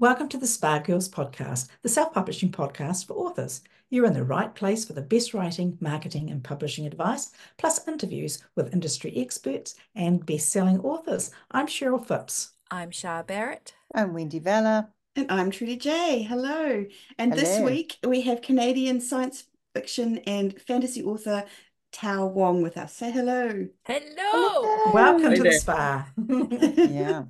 Welcome to the Spa Girls podcast, the self publishing podcast for authors. You're in the right place for the best writing, marketing, and publishing advice, plus interviews with industry experts and best selling authors. I'm Cheryl Phipps. I'm Shar Barratt. I'm Wendy Vella. And I'm Trudi Jaye Hello. And Hello. this week we have Canadian science fiction and fantasy author Tao Wong with us. Say hello. Hello. Welcome Hi to the spa. Yeah.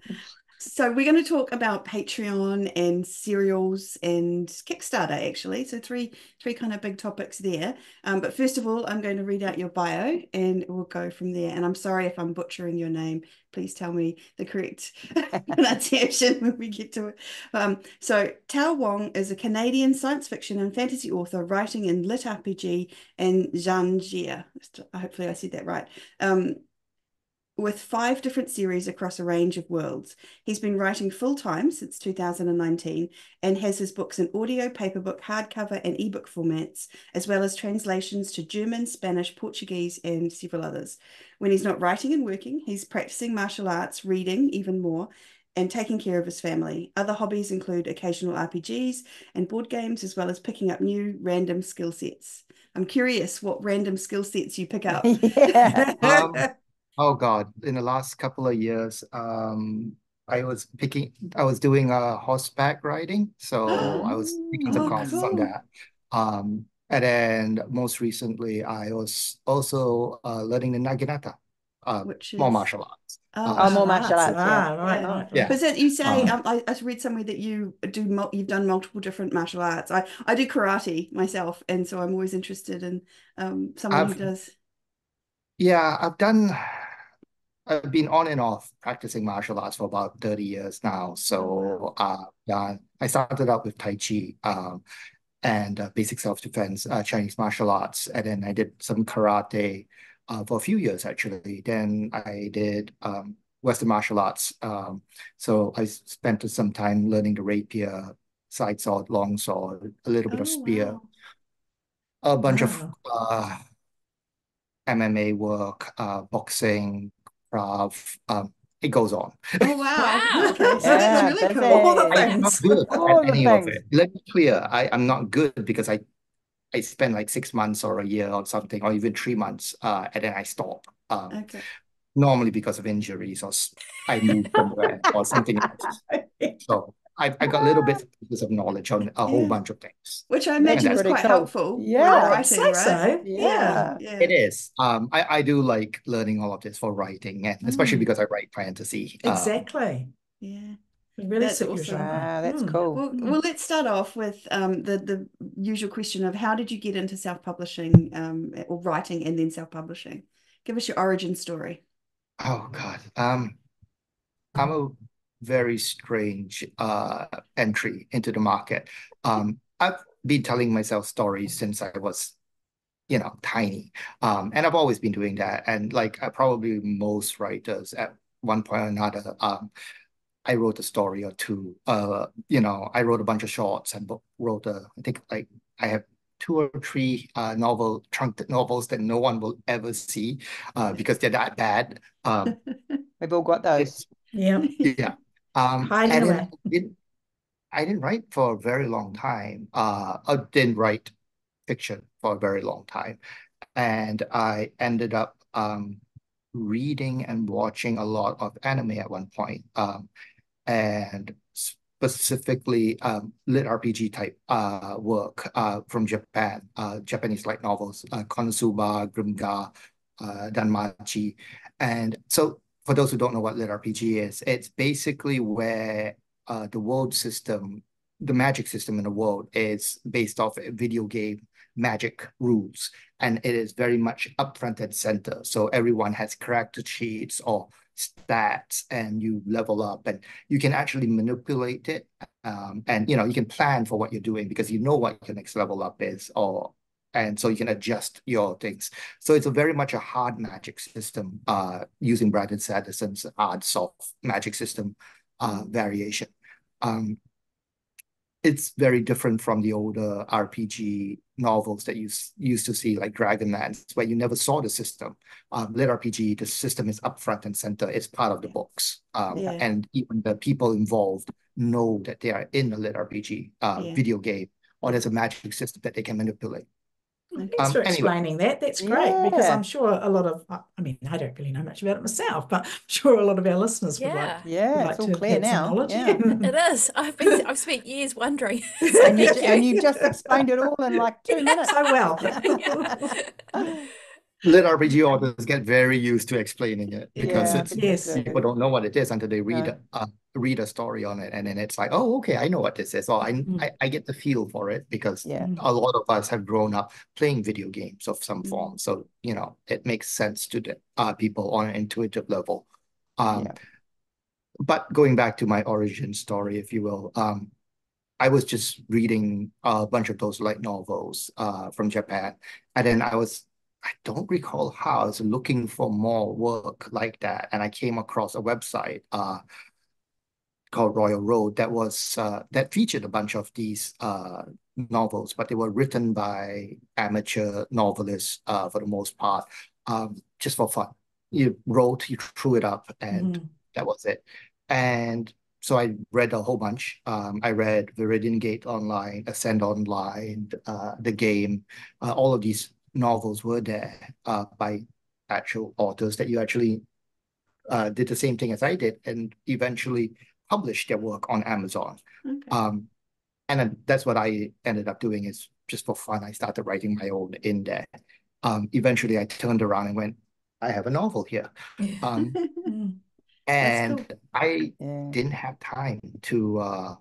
So we're going to talk about Patreon and serials and Kickstarter actually. So three three kind of big topics there. Um, but first of all, I'm going to read out your bio and we'll go from there. And I'm sorry if I'm butchering your name. Please tell me the correct pronunciation when we get to it. Um, so Tao Wong is a Canadian science fiction and fantasy author writing in lit RPG and genre. Hopefully I said that right. Um, with five different series across a range of worlds. He's been writing full time since 2019 and has his books in audio, paperback, hardcover, and ebook formats, as well as translations to German, Spanish, Portuguese, and several others. When he's not writing and working, he's practicing martial arts, reading even more, and taking care of his family. Other hobbies include occasional RPGs and board games, as well as picking up new random skill sets. I'm curious what random skill sets you pick up. yeah. Um, oh God, in the last couple of years, um, I was picking, I was doing uh, horseback riding, so I was taking some Oh, classes on that. Um, and then most recently, I was also uh, learning the naginata, uh, Which more is- martial arts. Oh, more martial arts, Ah, yeah. right, Yeah. right. Yeah. But that you say, Um, um, I, I read somewhere that you do you've done multiple different martial arts. I, I do karate myself, and so I'm always interested in um, someone who I've- does. Yeah, I've done, I've been on and off practicing martial arts for about 30 years now. So, uh, yeah, I started out with Tai Chi, um, and uh, basic self-defense, uh, Chinese martial arts, and then I did some karate, uh, for a few years actually. Then I did, um, Western martial arts. Um, so I spent some time learning the rapier, side sword, long sword, a little bit of Oh, spear, wow. a bunch of Wow. uh, MMA work, uh, boxing, craft. Um, it goes on. Oh, wow. Wow. So Yeah, that's really that's cool. All the I'm things. not good at the any of it. Let me clear. I, I'm not good because I I spent like six months or a year or something, or even three months, uh, and then I stop. Um, Okay. normally because of injuries or s- I moved somewhere or something else. So I, I got little bits of knowledge on a whole Yeah. bunch of things. Which I imagine is quite cool. helpful when you're Yeah, I'd writing, say right? so. Yeah. Yeah. It is. Um, I, I do like learning all of this for writing, and especially Mm. because I write fantasy. Um, Exactly. Yeah. Really That's awesome. genre. Wow, that's Mm. cool. Well, Mm. well, let's start off with um, the the usual question of how did you get into self-publishing um, or writing and then self-publishing? Give us your origin story. Oh God. Um, I'm a very strange uh entry into the market. Um, I've been telling myself stories since I was, you know, tiny. Um, and I've always been doing that. And like probably most writers at one point or another, um, I wrote a story or two. Uh, you know, I wrote a bunch of shorts and wrote a, I think like I have two or three uh novel trunk novels that no one will ever see uh because they're that bad. Um, We've all got those. Yeah. yeah. Um, Hiding and then. I didn't, I didn't write for a very long time. Uh, I didn't write fiction for a very long time. And I ended up um, reading and watching a lot of anime at one point. Um, and specifically um, lit RPG type uh, work uh, from Japan, uh, Japanese light novels, uh, Konosuba, Grimgar, uh, Danmachi. And so for those who don't know what lit RPG is, it's basically where uh, the world system, the magic system in the world is based off video game magic rules. And it is very much up front and center. So everyone has character sheets or stats and you level up and you can actually manipulate it. Um, and you know, you can plan for what you're doing because you know what your next level up is or and so you can adjust your things. So it's a very much a hard magic system, uh, using Brandon Sanderson's hard soft magic system uh, variation. Um, it's very different from the older RPG novels that you used to see, like Dragonlance, where you never saw the system. Um, Lit RPG, the system is up front and center. It's part of the books. Um, Yeah. and even the people involved know that they are in a Lit RPG uh, Yeah. video game, or there's a magic system that they can manipulate. Thanks Um, for anyway. explaining that. That's great because I'm sure a lot of, I I mean, I don't really know much about it myself, but I'm sure a lot of our listeners would like, Yeah. would Yeah, like it's all to clear have now. Yeah. It is. I've been I've spent years wondering. And you, and you. you just explained it all in like two minutes. So well. Lit RPG authors get very used to explaining it because Yeah, it's Yes. people don't know what it is until they read uh, read a story on it, and then it's like, oh, okay, I know what this is. Or I, Mm. I I get the feel for it because Yeah. A lot of us have grown up playing video games of some Mm. form, so you know it makes sense to the uh, people on an intuitive level. Um, but going back to my origin story, if you will, um, I was just reading a bunch of those light novels uh, from Japan, and then I was I don't recall how I was looking for more work like that, and I came across a website uh, called Royal Road that was uh, that featured a bunch of these uh, novels, but they were written by amateur novelists uh, for the most part, um, just for fun. You wrote, you threw it up, and Mhm. that was it. And so I read a whole bunch. Um, I read Viridian Gate Online, Ascend Online, uh, the game. Uh, all of these novels were there uh, by actual authors that you actually uh, did the same thing as I did and eventually published their work on Amazon. Okay. Um, and then that's what I ended up doing is just for fun. I started writing my own in there. Um, eventually, I turned around and went, I have a novel here. Um, Mm. and cool. I Yeah. didn't have time to uh,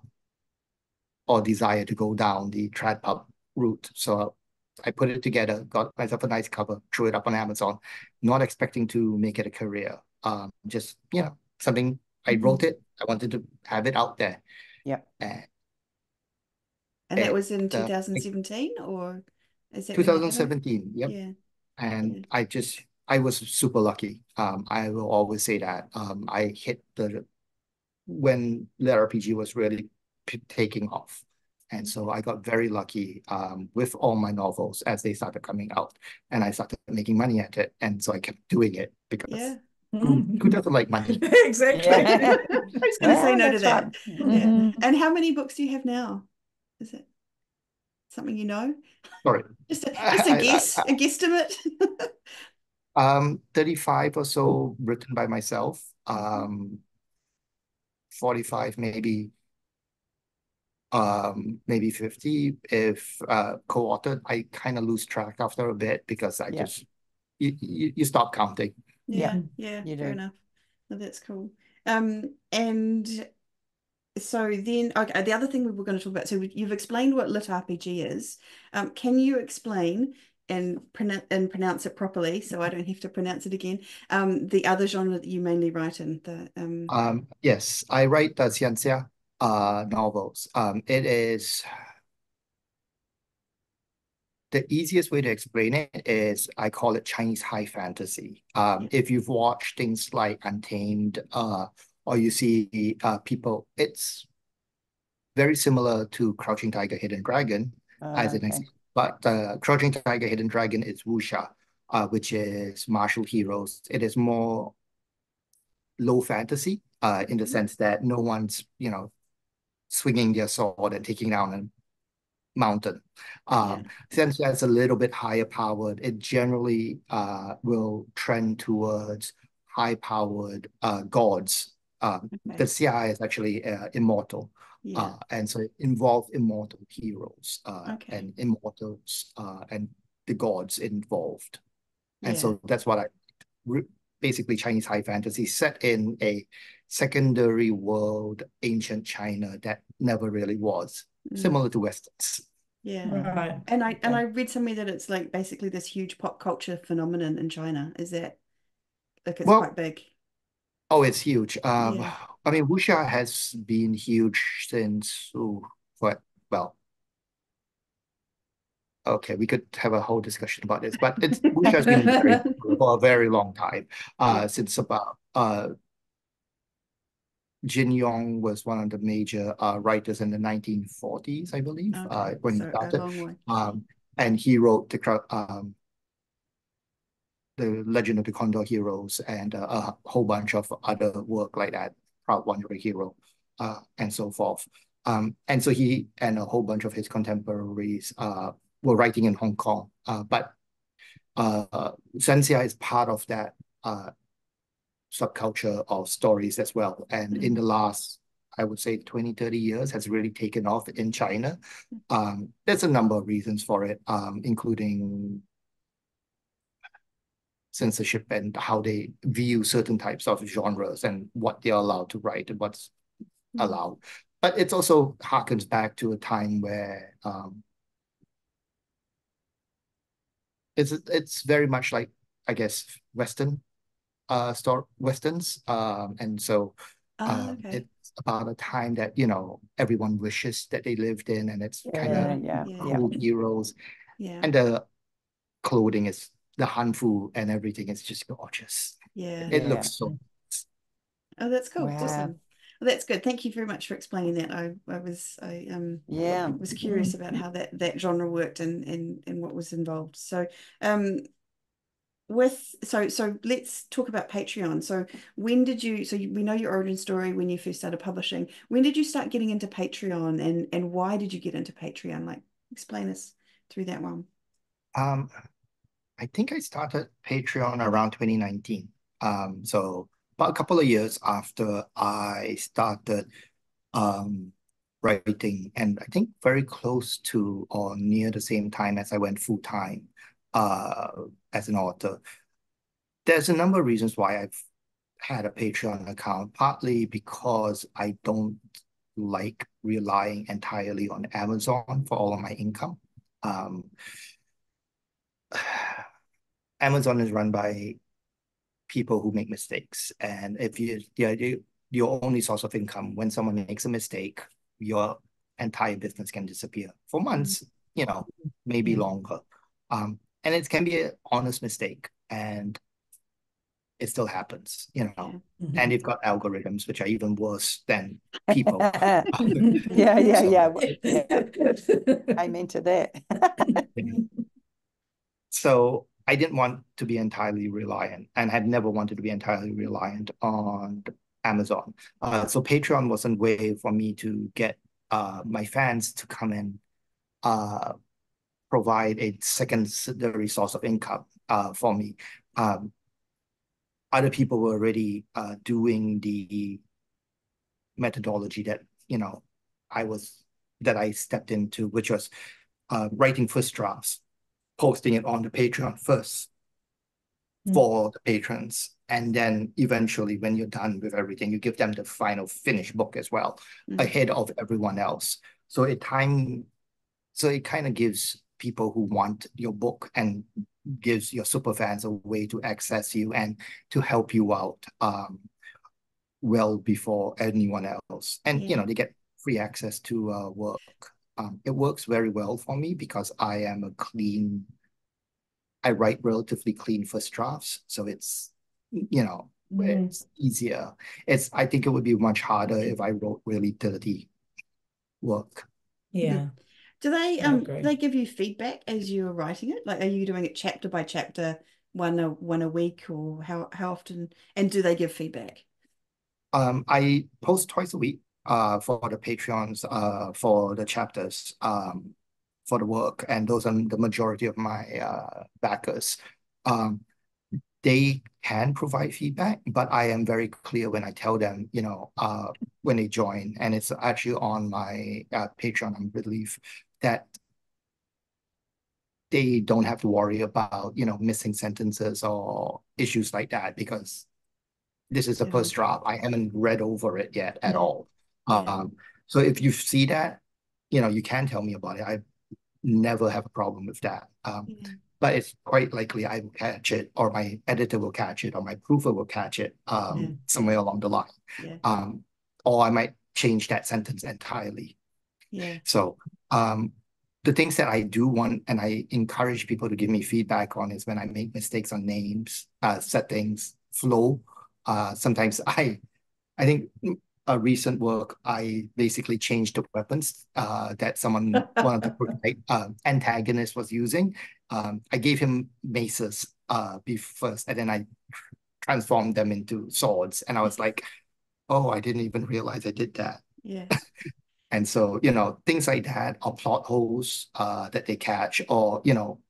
or desire to go down the trad pub route. So I put it together, got myself a nice cover, threw it up on Amazon, not expecting to make it a career. Um, just you know, something I Mhm. wrote it. I wanted to have it out there. Yep. And And that it, was in uh, 2017 or is that when you had it? 2017. Yep. Yeah. And Yeah. I just I was super lucky. Um, I will always say that. Um, I hit the when the RPG was really p- taking off. And so I got very lucky um, with all my novels as they started coming out, and I started making money at it. And so I kept doing it because Yeah. who, Mm. who doesn't like money? Exactly. Yeah. I was going to say no to that. right. Yeah. Mhm. And how many books do you have now? Is it something you know? Sorry, Just a, just a I- I- guess, I- a guesstimate. um, 35 or so written by myself, um, 45 maybe, um, maybe 50 if uh, co-authored. I kind of lose track after a bit because I Yeah. just you, you, you stop counting. Yeah, yeah, you fair do. enough. No, that's cool. Um, and so then, okay, the other thing we were going to talk about, so you've explained what lit RPG is. Um, can you explain and pronounce and pronounce it properly so I don't have to pronounce it again? Um, the other genre that you mainly write in, the um, Um, yes, I write the Xianxia uh novels. Um, it is the easiest way to explain it is I call it Chinese high fantasy. Um, if you've watched things like Untamed, uh, or you see uh people, it's very similar to Crouching Tiger, Hidden Dragon as an Okay. example. But uh, Crouching Tiger, Hidden Dragon is wuxia, uh, which is martial heroes. It is more low fantasy, uh, in the sense that no one's, you know, swinging their sword and taking down a mountain. Um, since that's a little bit higher powered, it generally uh will trend towards high powered uh gods. Um, okay, the CI is actually uh, immortal. yeah, Uh, and so it involved immortal heroes, uh, Okay. and immortals, uh, and the gods involved. And yeah, so that's what I basically Chinese high fantasy set in a secondary world, ancient China that never really was, mm, similar to Westerns. yeah. Right. And I and I read somewhere that it's like basically this huge pop culture phenomenon in China. Is that like it's Well, quite big? Oh, it's huge. Um, Yeah. I mean, wuxia has been huge since, ooh, what, well, okay, we could have a whole discussion about this, but it's wuxia has been very for a very long time, uh, since about uh Jin Yong was one of the major uh, writers in the 1940s, I believe, Okay, uh, when he so a started. Um, and he wrote the um, the Legend of the Condor Heroes and uh, a whole bunch of other work like that, Proud Wandering Hero, uh, and so forth. Um, and so he and a whole bunch of his contemporaries uh, were writing in Hong Kong. Uh, but uh, Xianxia is part of that uh, subculture of stories as well. And in the last, I would say 20, 30 years has really taken off in China. Um, there's a number of reasons for it, um, including censorship and how they view certain types of genres and what they're allowed to write and what's Mm. allowed. But it also harkens back to a time where um, it's it's very much like I guess Western uh store Westerns. Um, and so Ah, um, okay. it's about a time that you know everyone wishes that they lived in, and it's kind of yeah, Yeah. yeah. cool heroes, Yeah. and the clothing is the hanfu and everything is just gorgeous. Yeah. It Yeah. looks so. Oh, that's cool. Wow. Awesome. Well, that's good. Thank you very much for explaining that. I, I was I um Yeah. was curious about how that that genre worked and and and what was involved. So um with so so let's talk about Patreon. So when did you so you, we know your origin story when you first started publishing. When did you start getting into Patreon and and why did you get into Patreon? Like explain us through that one. Um, I think I started Patreon around 2019. Um, so about a couple of years after I started um writing, and I think very close to or near the same time as I went full time uh as an author. There's a number of reasons why I've had a Patreon account, partly because I don't like relying entirely on Amazon for all of my income. Um, Amazon is run by people who make mistakes. And if you, yeah, you, your only source of income, when someone makes a mistake, your entire business can disappear for months, you know, maybe longer. Um, and it can be an honest mistake and it still happens, you know. Mhm. And you've got algorithms which are even worse than people. Yeah, yeah, So- yeah. w- yeah. Amen to that. So I didn't want to be entirely reliant and had never wanted to be entirely reliant on Amazon. Uh, so Patreon was a way for me to get uh, my fans to come and uh, provide a secondary source of income uh, for me. Um, other people were already uh, doing the methodology that, you know, I was, that I stepped into, which was uh, writing first drafts posting it on the Patreon first Mm. for the patrons. And then eventually, when you're done with everything, you give them the final finished book as well, Mhm. ahead of everyone else. So it time, so it kind of gives people who want your book and gives your super fans a way to access you and to help you out um, well before anyone else. And Yeah. you know, they get free access to uh, work. Um, it works very well for me because I am a clean, I write relatively clean first drafts. So it's, you know, Mm. it's easier. It's, I think it would be much harder if I wrote really dirty work. Yeah. Do they um do they give you feedback as you're writing it? Like are you doing it chapter by chapter, one a one a week, or how how often? And do they give feedback? Um, I post twice a week uh, for the Patreons uh, for the chapters um, for the work, and those are the majority of my uh, backers. Um, they can provide feedback, but I am very clear when I tell them, you know, uh, when they join, and it's actually on my uh, Patreon, I believe, that they don't have to worry about, you know, missing sentences or issues like that because this is a Yeah. first draft. I haven't read over it yet at Yeah. all. Um, so if you see that, you know, you can tell me about it. I never have a problem with that. Um, Yeah. but it's quite likely I will catch it, or my editor will catch it, or my proofer will catch it um, Yeah. somewhere along the line. Yeah. Um, or I might change that sentence entirely. Yeah. So um, the things that I do want and I encourage people to give me feedback on is when I make mistakes on names, uh, settings, flow. Uh, sometimes I, I think a recent work, I basically changed the weapons uh, that someone, one of the uh, antagonists was using. Um, I gave him maces uh, first, and then I transformed them into swords. And I was like, oh, I didn't even realize I did that. Yeah. and so, you know, things like that, or plot holes uh, that they catch, or, you know,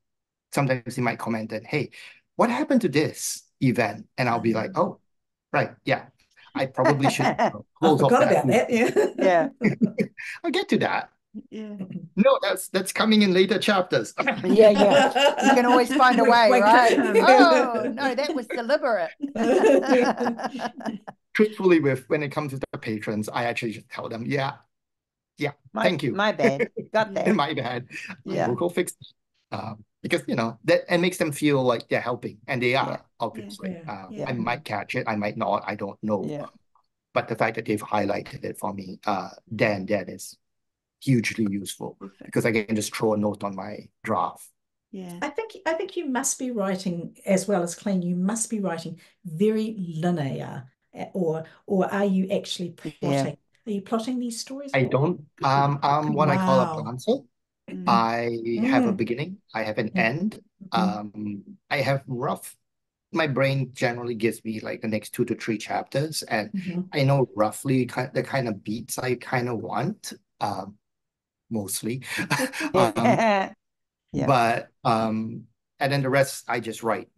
sometimes they might comment that, hey, what happened to this event? And I'll be like, Mm-hmm. oh, right, yeah, I probably should I close off forgot that. about that. Yeah. Yeah. I'll get to that. Yeah. No, that's that's coming in later chapters. Yeah, yeah. You can always find a way, right? Oh, no, that was deliberate. Truthfully, with when it comes to the patrons, I actually just tell them, yeah, yeah, My- thank you. My bad. Got that. in my bad. Yeah. We'll go fix it. Um, because you know that it makes them feel like they're helping, and they are Yeah. obviously. Yeah. Um, Yeah. I might catch it, I might not, I don't know. Yeah. But the fact that they've highlighted it for me, uh, then that is hugely useful Perfect. because I can just throw a note on my draft. Yeah. I think I think you must be writing as well as clean. You must be writing very linear, uh, or or are you actually plotting? Are you plotting these stories? I don't. Um, I'm what I call a plancer. Mm. I have a Mm. beginning. I have an Mm. end. Um, I have rough. My brain generally gives me like the next two to three chapters, and Mhm. I know roughly kind the kind of beats I kind of want. Um, mostly. um. Yeah. but um, and then the rest I just write.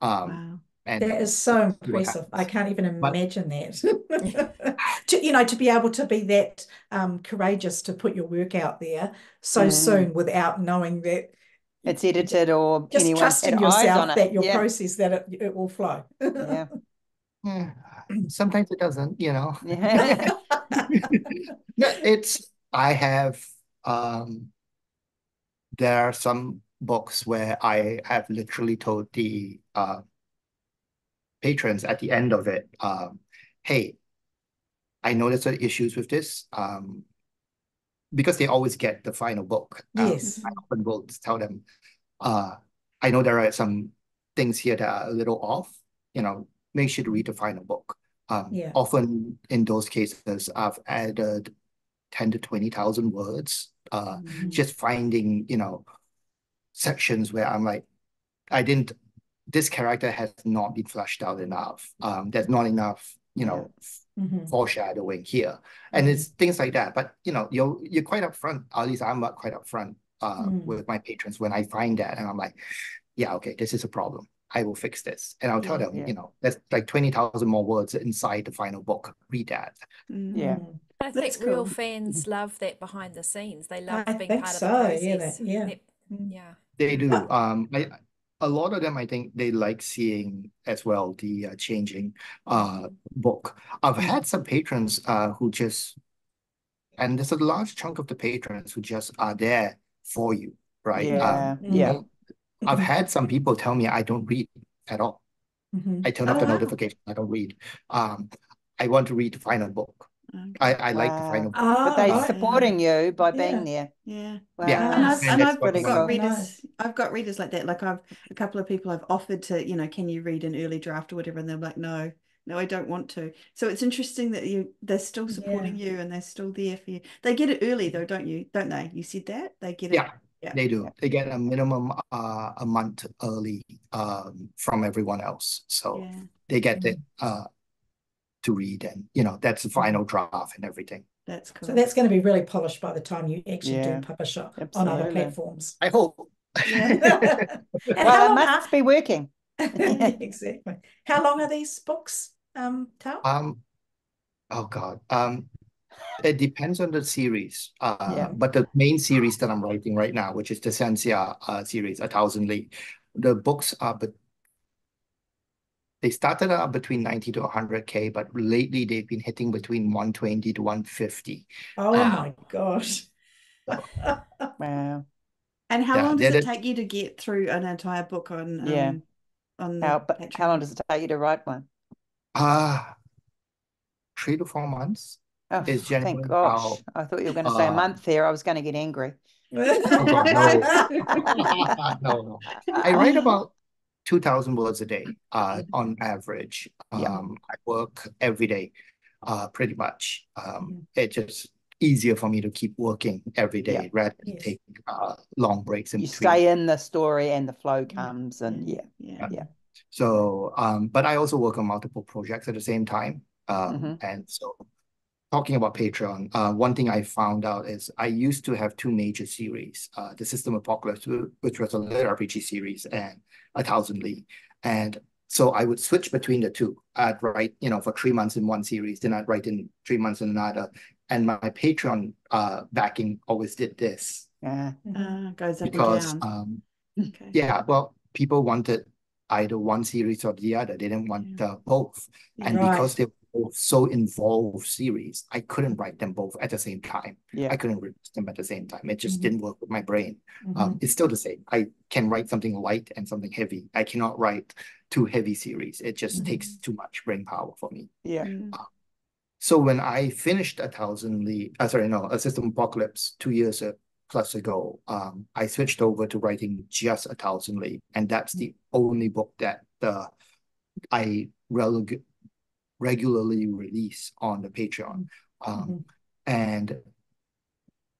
Um, Wow. And That is so impressive. I can't even But- imagine that. To, you know, to be able to be that um, courageous to put your work out there so Mm. soon without knowing that It's edited or just anyone trusting had eyes yourself on it. that your Yeah. process that it, it will flow. Yeah. Yeah, sometimes it doesn't, you know. Yeah. No, it's I have um there are some books where I have literally told the uh patrons at the end of it, um, hey, I know there's some issues with this. Um because they always get the final book. Um, Yes. I often will tell them, uh, I know there are some things here that are a little off, you know, make sure to read the final book. Um, Yeah. often in those cases, I've added 10 to 20,000 words, uh, Mhm. just finding, you know, sections where I'm like, I didn't, this character has not been fleshed out enough. Um, there's not enough, you know, Mhm. foreshadowing here. And it's things like that. But you know, you're you're quite upfront, at least I'm quite upfront uh Mm. with my patrons when I find that and I'm like, yeah, okay, this is a problem. I will fix this. And I'll tell Yeah, them, yeah. you know, there's like 20,000 more words inside the final book. Read that. Mm. Yeah. Mm. I That's think real cool. fans love that behind the scenes. They love I being think part so, of the yeah, process. that- yeah. That- Mm. yeah. They do. Uh, Um, I, a lot of them, I think they like seeing as well the uh, changing uh book. I've had some patrons uh who just, and there's a large chunk of the patrons who just are there for you, right? Um, Yeah. Mm. Yeah. I've had some people tell me I don't read at all. Mhm. I turn Oh, off the wow. notification. I don't read. Um, I want to read the final book. Okay. I, I like the Wow. final book. But Oh, they're right. supporting you by Yeah. being there. Yeah. Wow. Yeah. And I've, and I've got cool. readers, Nice. I've got readers like that. Like I've a couple of people I've offered to, you know, can you read an early draft or whatever? And they're like, no, no, I don't want to. So it's interesting that you they're still supporting you and they're still there for you. They get it early though, don't you? Don't they? You said that? They get it. Yeah, Yeah. they do. Yeah. They get a minimum uh a month early um from everyone else. So Yeah. they get it uh to read and you know that's the final draft and everything. That's cool. So that's going to be really polished by the time you actually Yeah. do publish it on other platforms. I hope. Yeah. and Well, how it long must be working. exactly. How long are these books, um, Tao? Um, oh God. Um, it depends on the series. Uh, Yeah. but the main series that I'm writing right now, which is the Xianxia uh series, A Thousand Li, the books are but they started out between 90 to 100k, but lately they've been hitting between 120 to 150. Oh Wow. my gosh. Wow. and how Yeah, long does it it is- take you to get through an entire book on Yeah. um, on How, but how long does it take you to write one? Ah, three to four months. Oh, It's generally thank gosh. how, I thought you were going to say a uh, month there. I was going to get angry. Oh God, no, no. I write about 2,000 words a day, uh, on average. Yeah. Um, I work every day. uh, pretty much. Um, Mhm. it's just easier for me to keep working every day Yeah. rather than Yes. take uh, long breaks in You between. stay in the story and the flow Mm. comes and yeah. Yeah. Yeah. So, um, but I also work on multiple projects at the same time. Um, Mhm. and so talking about Patreon, uh, one thing I found out is I used to have two major series, uh, the System Apocalypse, which was a lit RPG series, and A Thousand Li. And so I would switch between the two. I'd write, you know, for three months in one series, then I'd write in three months in another. And my Patreon uh, backing always did this Yeah. Mhm. Uh, goes up because, and down. um, Okay. yeah, well, people wanted either one series or the other. They didn't want uh, both. And Right. because they were both so involved series, I couldn't write them both at the same time. Yeah. I couldn't release them at the same time. It just Mhm. didn't work with my brain. Mhm. Um, it's still the same. I can write something light and something heavy. I cannot write two heavy series. It just Mhm. takes too much brain power for me. Yeah. Mm. So when I finished a thousand Li, uh, sorry, no, a System Apocalypse two years plus ago, um, I switched over to writing just a thousand Li, and that's the only book that uh, I relig- regularly release on the Patreon, um, Mhm. and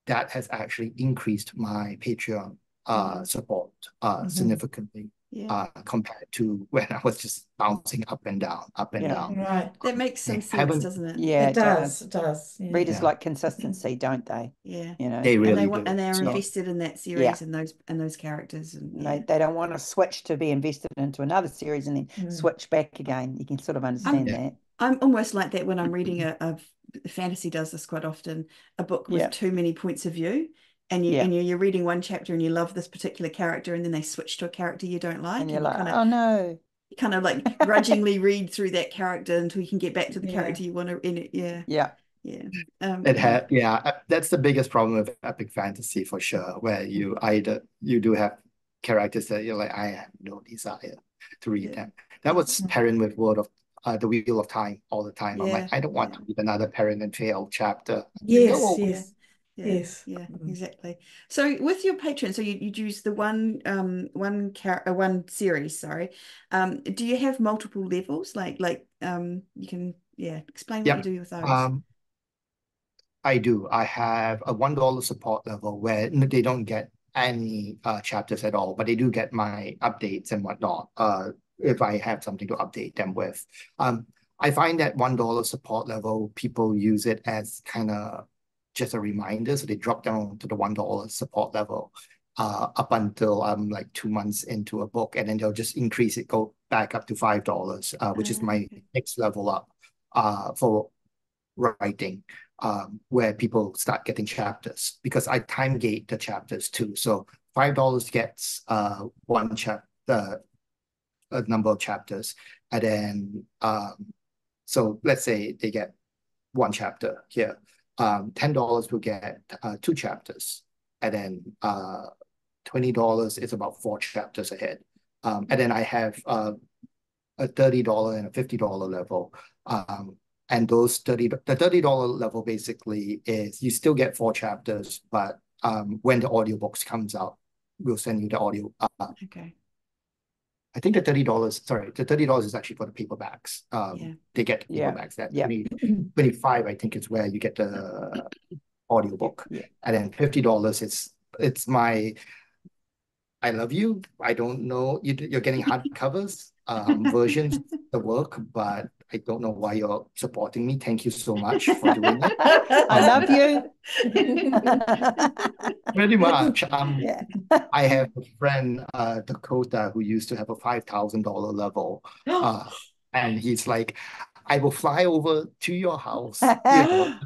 that has actually increased my Patreon uh, Mhm. support uh, Mhm. significantly Yeah. uh, compared to when I was just bouncing up and down, up and Yeah. down. Right. That makes some sense, haven't- doesn't it? Yeah. It does. It does. Yeah. Readers Yeah. like consistency, don't they? Yeah. You know, They And really they want, do. and they're So- invested in that series and those and those characters and And yeah. they, they don't want to switch to be invested into another series and then Mm. switch back again. You can sort of understand Yeah. that. I'm almost like that when I'm reading a, a fantasy does this quite often, a book with Yeah. too many points of view. And you Yeah. and you, you're reading one chapter and you love this particular character and then they switch to a character you don't like And you're you like, kind of oh no. you kind of like grudgingly read through that character until you can get back to the Yeah. character you want to in it. Yeah. Yeah. Yeah. Um, It had, yeah, uh, that's the biggest problem with epic fantasy for sure, where you either you do have characters that you're like, I have no desire to read Yeah. them. That was pairing with World of uh, the Wheel of Time all the time. I'm like, I don't want yeah. to read another Perrin and Faile chapter. Yes. No. Yes. Yeah, Yes. yeah, Mm. exactly. So with your Patreon, so you you use the one um one char uh, one series, sorry. Um, do you have multiple levels? Like like um you can yeah explain what you do with those. Um, I do. I have a one dollar support level where they don't get any uh, chapters at all, but they do get my updates and whatnot. Uh, if I have something to update them with. Um, I find that one dollar support level, people use it as kind of just a reminder, so they drop down to the one dollar support level. Uh, up until I'm like two months into a book, and then they'll just increase it, go back up to five dollars, uh, which is Ah, my next level up, uh, for writing um, where people start getting chapters because I time gate the chapters too. So five dollars gets uh one chapter, a number of chapters, and then um, so let's say they get one chapter here. Um, ten dollars will get uh, two chapters, and then uh, twenty dollars is about four chapters ahead. Um, and then I have uh, a thirty dollar and a fifty dollar level. Um, and those 30 the $30 level basically is you still get four chapters but um when the audiobooks comes out we'll send you the audio uh, Okay. I think the $30 sorry the $30 is actually for the paperbacks um Yeah. they get the Yeah. paperbacks that Yeah. 20, 25 i think is where you get the audiobook Yeah. and then $50 is it's my I love you. I don't know. You, you're getting hardcovers um, versions of the work, but I don't know why you're supporting me. Thank you so much for doing that. I love you. Pretty much. Um, yeah. I have a friend, uh, Dakota, who used to have a five thousand dollar level, uh, and he's like, "I will fly over to your house." you know.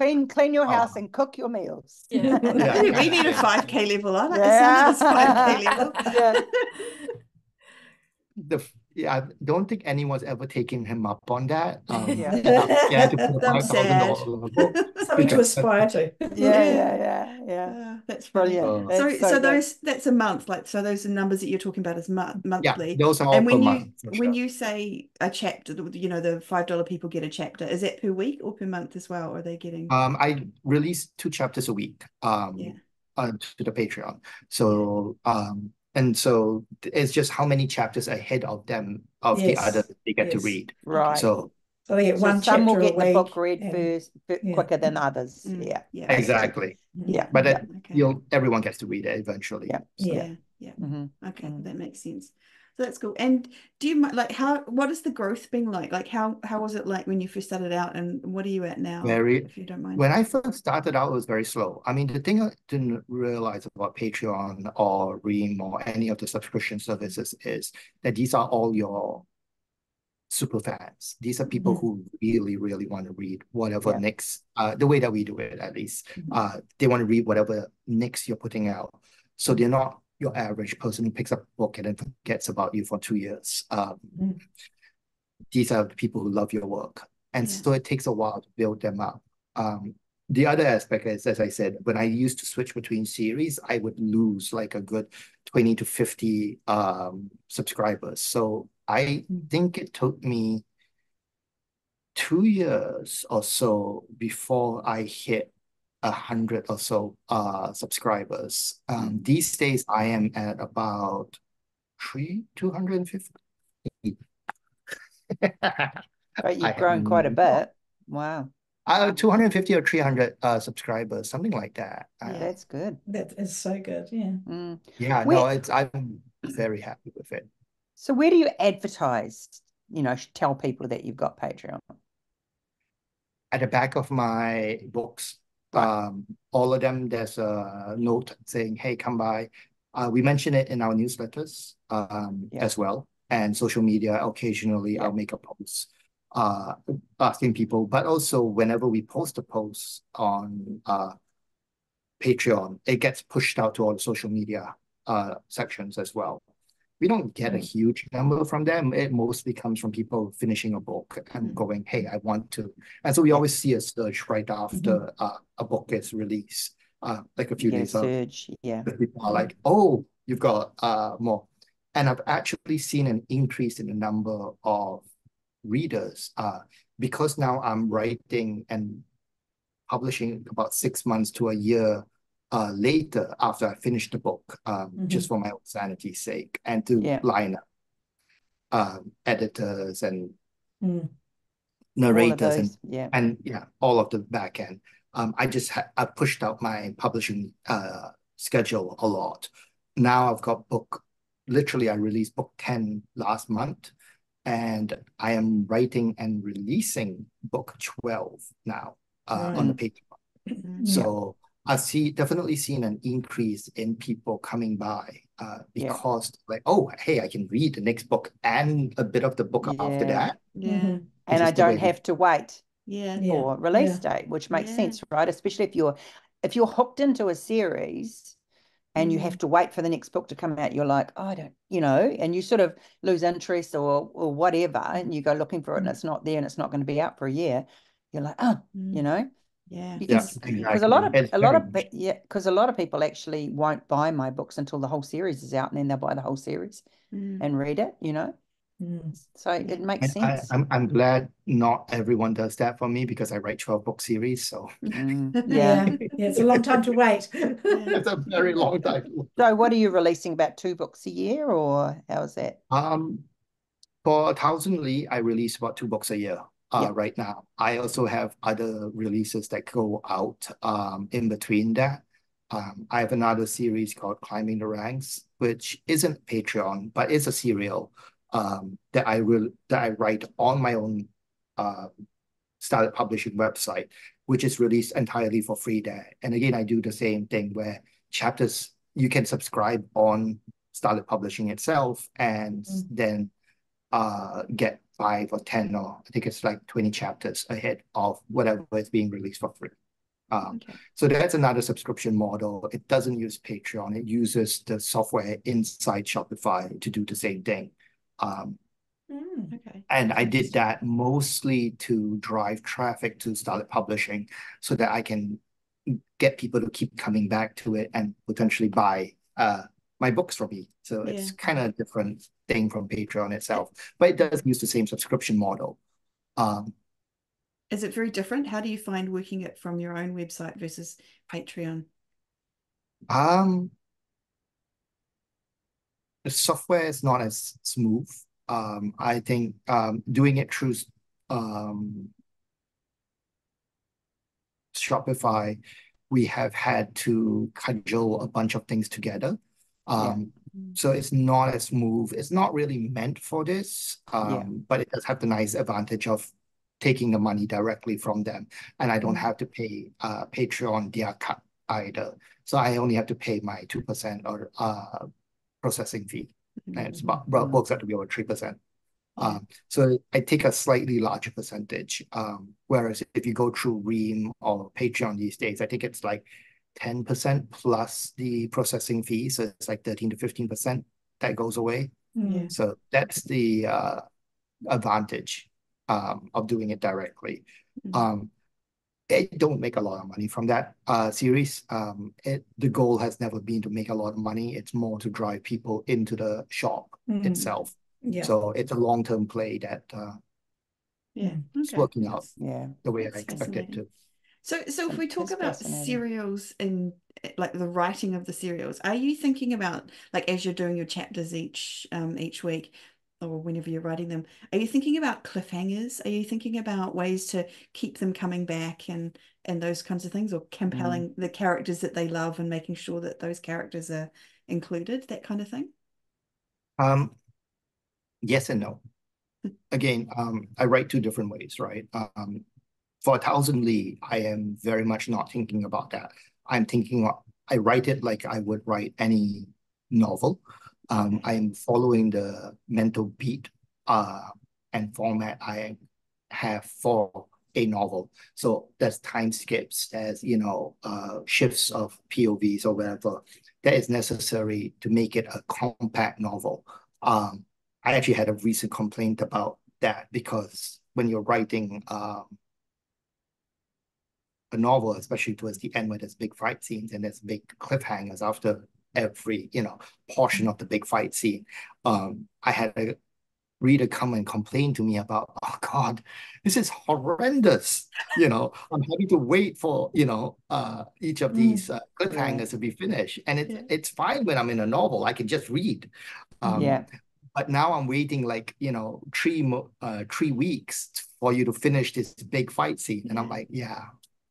Clean clean your Oh. house and cook your meals. Yeah. Yeah. We, we need a 5k level. I like the sound of this 5k level. Yeah. the yeah, I don't think anyone's ever taken him up on that. Um, Yeah. yeah, to put a I'm five thousand sad. dollar. Something to aspire to. Yeah, yeah, yeah, yeah. Uh, that's brilliant. Brilliant. Oh. So, That's so, those that's a month. Like, so those are numbers that you're talking about as mo- Yeah, monthly. those are all and per when you month. for when sure. you say a chapter, you know, the five dollar people get a chapter. Is that per week or per month as well? Or are they getting? Um, I release two chapters a week um Yeah. uh, to the Patreon. So um and so it's just how many chapters ahead of them of the Yes, other they get to read. Right. So So they get So one some will chapter a get the book read and- first, bit yeah. quicker than others. Mm, Yeah. Yeah. Exactly. Yeah. But yeah. that Okay. you'll everyone gets to read it eventually. Yeah. So- Yeah. Yeah. Yeah. Mhm. Okay, Mm. that makes sense. So that's cool. And do you like how what has the growth been like? Like how how was it like when you first started out and what are you at now? Very- if you don't mind. When I first started out, it was very slow. I mean, the thing I didn't realize about Patreon or Ream or any of the subscription services is that these are all your super fans. These are people Mhm. who really, really want to read whatever Yeah. next, uh, the way that we do it at least. Mhm. Uh, they want to read whatever next you're putting out. So they're not your average person who picks up a book and then forgets about you for two years. Um, Mm. these are the people who love your work. And Yeah. so it takes a while to build them up. Um, the other aspect is, as I said, when I used to switch between series, I would lose like a good 20 to 50 um, subscribers. So I Mm. think it took me two years or so before I hit a hundred or so uh, subscribers. Um, these days, I am at about three, 250. But you've grown quite a bit. Wow. Uh, 250 or 300 uh, subscribers, something like that. Yeah. That's good. That is so good. Yeah. Mm. yeah, Where- no, it's I'm very happy with it. So where do you advertise? You know, tell people that you've got Patreon. At the back of my books, um, all of them, there's a note saying, "Hey, come by." Uh, we mention it in our newsletters um, Yeah. as well, and social media. Occasionally, Yeah. I'll make a post uh, asking people, but also whenever we post a post on uh, Patreon, it gets pushed out to all the social media uh, sections as well. We don't get a Mm. huge number from them. It mostly comes from people finishing a book and Mm. going, "Hey, I want to." And so we always see a surge right after uh, a book gets released, uh, like a few a days surge. Yeah. the people are like, oh, you've got uh more. And I've actually seen an increase in the number of readers uh because now I'm writing and publishing about six months to a year uh later after I finish the book, um, just for my own sanity's sake and to Yeah. line up um editors and Mm. Narrators and. Yeah. and yeah, all of the back end. Um, I just ha I pushed out my publishing uh schedule a lot. Now I've got book, literally I released book 10 last month, and I am writing and releasing book 12 now uh on the paper. Mm. So I see definitely seen an increase in people coming by uh Yeah. because like, oh, hey, I can read the next book and a bit of the book after that. Yeah. Mhm. And I don't have to wait Yeah. Yeah. for release date, which makes Yeah. sense, right? Especially if you're if you're hooked into a series and you Mm. have to wait for the next book to come out, you're like, oh, I don't, you know, and you sort of lose interest or or whatever, and you go looking for it and Mm. it's not there and it's not going to be out for a year. You're like, oh, you Mm. know, Yeah. you Yeah, can because a lot of a lot of yeah, because a lot of people actually won't buy my books until the whole series is out, and then they'll buy the whole series Mm. and read it, you know. Mm. So it makes And I, sense. I'm I'm glad not everyone does that for me because I write 12 book series, so Mm, Yeah. yeah. Yeah. It's a long time to wait. it's a very long time. So what are you releasing about two books a year, or how's that? Um, for Thousand Li, I release about two books a year. Uh, Yeah. right now. I also have other releases that go out um in between that. Um, I have another series called Climbing the Ranks, which isn't Patreon, but it's a serial um that I will that I write on my own uh Starlit Publishing website, which is released entirely for free there. And again, I do the same thing where chapters you can subscribe on Starlit Publishing itself and Mm. then uh get five or 10 or I think it's like 20 chapters ahead of whatever is being released for free. Um, Okay. so that's another subscription model. It doesn't use Patreon. It uses the software inside Shopify to do the same thing. Um, Mm. Okay. and I did that mostly to drive traffic to Starlit Publishing so that I can get people to keep coming back to it and potentially buy uh my books from me. So it's kind of different thing from Patreon itself, but it does use the same subscription model. Um, Is it very different? How do you find working it from your own website versus Patreon? um, the software is not as smooth. Um, I think um, doing it through um, Shopify, we have had to cudgel a bunch of things together. Um, so it's not as smooth. It's not really meant for this, um, Yeah. but it does have the nice advantage of taking the money directly from them, and I don't have to pay uh Patreon their cut either. So I only have to pay my two percent or uh processing fee, and it's about well, works out to be over three percent. Um, so I take a slightly larger percentage. Um, whereas if you go through Ream or Patreon these days, I think it's like 10% plus the processing fee. So it's like 13 to 15% that goes away. Mm. So that's the uh, advantage um, of doing it directly. Mhm. Um, I don't make a lot of money from that uh, series. Um, it, the goal has never been to make a lot of money. It's more to drive people into the shop Mm. itself. Yeah. So it's a long-term play that uh, Yeah. it's Okay. working out Yeah. the way I That's expect it to. So, so if we talk about serials and eh, like the writing of the serials, are you thinking about like as you're doing your chapters each um each week or whenever you're writing them, are you thinking about cliffhangers? Are you thinking about ways to keep them coming back and and those kinds of things, or compelling the characters that they love and making sure that those characters are included, that kind of thing? Um, yes and no. Again, um, I write two different ways, right? Um, for a thousand Li, I am very much not thinking about that. I'm thinking I write it like I would write any novel. Um, I'm following the mental beat uh, and format I have for a novel. So there's time skips, there's, you know, uh, shifts of POVs or whatever that is necessary to make it a compact novel. Um, I actually had a recent complaint about that because when you're writing um, a novel, especially towards the end where there's big fight scenes and there's big cliffhangers after every, you know, portion of the big fight scene, um, I had a reader come and complain to me about, oh God, this is horrendous. You know, I'm having to wait for, you know, uh, each of Mm. these uh, cliffhangers to be finished. And it's Yeah. it's fine when I'm in a novel, I can just read. Um, Yeah. but now I'm waiting like, you know, three uh three weeks for you to finish this big fight scene. And I'm like, yeah,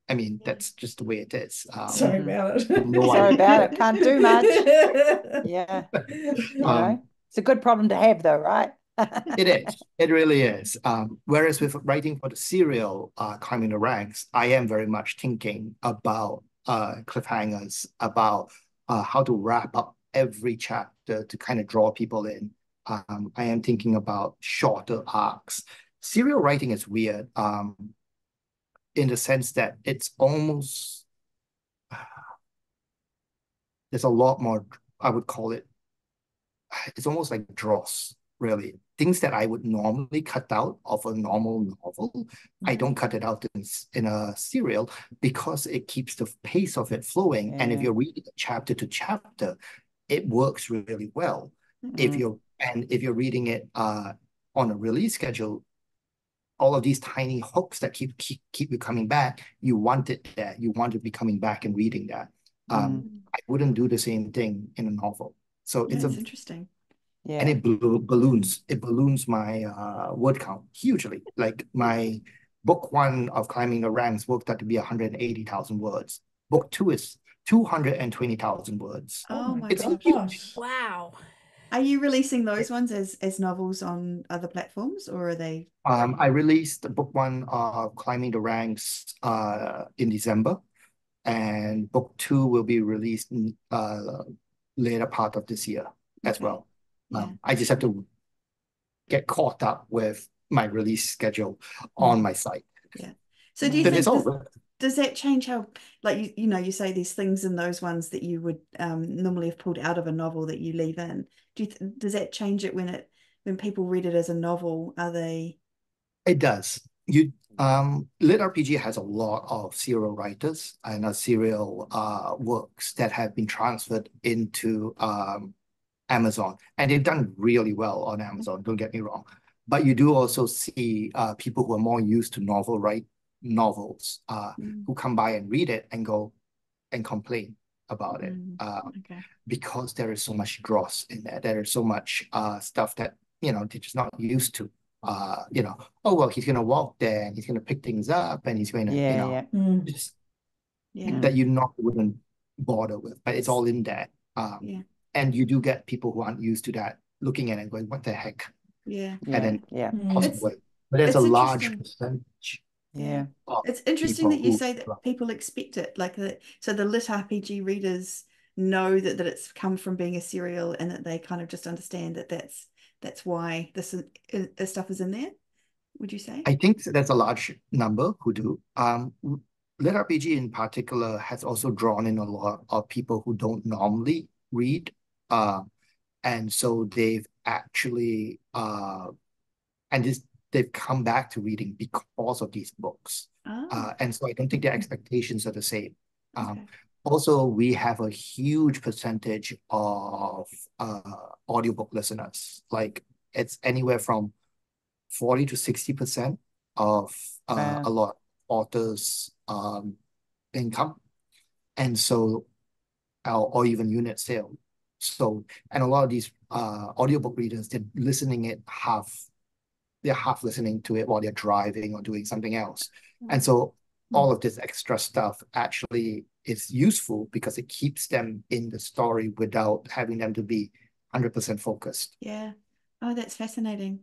I mean, that's just the way it is. Um, Sorry about it. No Sorry about it. Can't do much. Yeah. You Um, know, it's a good problem to have, though, right? It is. It really is. Um, whereas with writing for the serial, uh, climbing the ranks, I am very much thinking about uh, cliffhangers, about uh, how to wrap up every chapter to kind of draw people in. Um, I am thinking about shorter arcs. Serial writing is weird um, in the sense that it's almost there's a lot more. I would call it. It's almost like dross really. Things that I would normally cut out of a normal novel, I don't cut it out in, in a serial because it keeps the pace of it flowing. And if you're reading chapter to chapter, it works really well. If Mm. you're and if you're reading it uh on a release schedule, all of these tiny hooks that keep keep keep you coming back, you want it there. You want to be coming back and reading that. Um, I wouldn't do the same thing in a novel. So it's That's a interesting. and it bal- balloons it balloons my uh word count hugely like my book one of climbing the ranks worked out to be 180,000 words book two is 220,000 words Oh my It's gosh. huge. Wow. Are you releasing those ones as as novels on other platforms, or are they? um I released book one of climbing the ranks uh in December and book two will be released in uh later part of this year as Okay. well Yeah. um, I just have to get caught up with my release schedule on my site Yeah. So do you but think all does, that change how like you you know you say these things in those ones that you would um normally have pulled out of a novel that you leave in? Do you th does that change it when it when people read it as a novel? Are they? It does. You um Lit RPG has a lot of serial writers and uh, serial uh works that have been transferred into um Amazon and they've done really well on Amazon, don't get me wrong. But you do also see uh people who are more used to novel write novels uh Mm, who come by and read it and go and complain about it. mm, Uh okay. because there is so much dross in there. There is so much uh stuff that you know they're just not used to uh, you know, oh well, he's gonna walk there and he's gonna pick things up and he's going to, you know, yeah. Mm. just Yeah. that you not wouldn't bother with, but it's all in there. Um, Yeah. and you do get people who aren't used to that looking at it and going, what the heck? Yeah. Yeah, then- yeah, Mm. Possibly. But there's a large interesting. percentage yeah. of It's interesting that you say that love- people expect it, like that. So the lit RPG readers know that that it's come from being a serial, and that they kind of just understand that that's that's why this is, this stuff is in there. Would you say? I think there's a large number who do. Um, Lit RPG in particular has also drawn in a lot of people who don't normally read. Uh, and so they've actually, uh, and this, they've come back to reading because of these books. Ah, Uh, and so I don't think their expectations are the same. Um, okay. also, we have a huge percentage of uh, audiobook listeners. Like it's anywhere from 40 to 60% of uh, Wow. a lot of authors' um, income. And so, or, or even unit sale. So, and a lot of these uh, audiobook readers, they're listening it half, they're half listening to it while they're driving or doing something else. And so all of this extra stuff actually is useful because it keeps them in the story without having them to be 100% focused. Yeah. Oh, that's fascinating.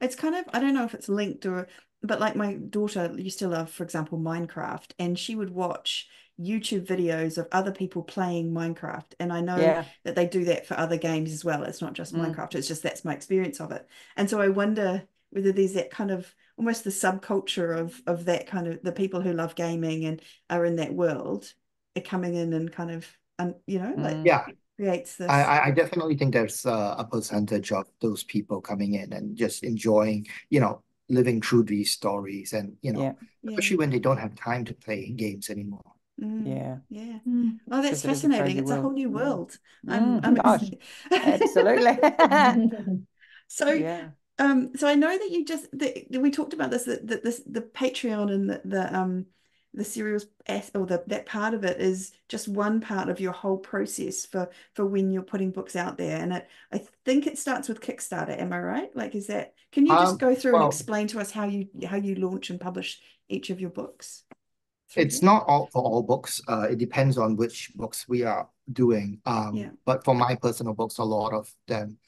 It's kind of, I don't know if it's linked or, but like my daughter used to love, for example, Minecraft, and she would watch YouTube videos of other people playing Minecraft. And I know Yeah. that they do that for other games as well. It's not just Mm. Minecraft, it's just that's my experience of it. And so I wonder whether there's that kind of almost the subculture of of that kind of the people who love gaming and are in that world are coming in and kind of, and you know, like Mm. Yeah, creates this. I, I- I definitely think there's uh, a percentage of those people coming in and just enjoying, you know, living through these stories and, you know, Yeah. yeah. especially when they don't have time to play games anymore. Mm, Yeah. yeah. Mm. Oh, that's 'Cause it is a fascinating. crazy It's a whole world. new Mm. world. I'm, Mm, I'm gosh, absolutely. So, Yeah. Um, so I know that you just we talked about this that, that this the Patreon and the, the um the serials or the that part of it is just one part of your whole process for for when you're putting books out there. And it I think it starts with Kickstarter. Am I right? Like, is that? Can you just Um, go through and explain to us how you how you launch and publish each of your books? It's not all for all books. Uh, it depends on which books we are doing. Um, Yeah. but for my personal books, a lot of them,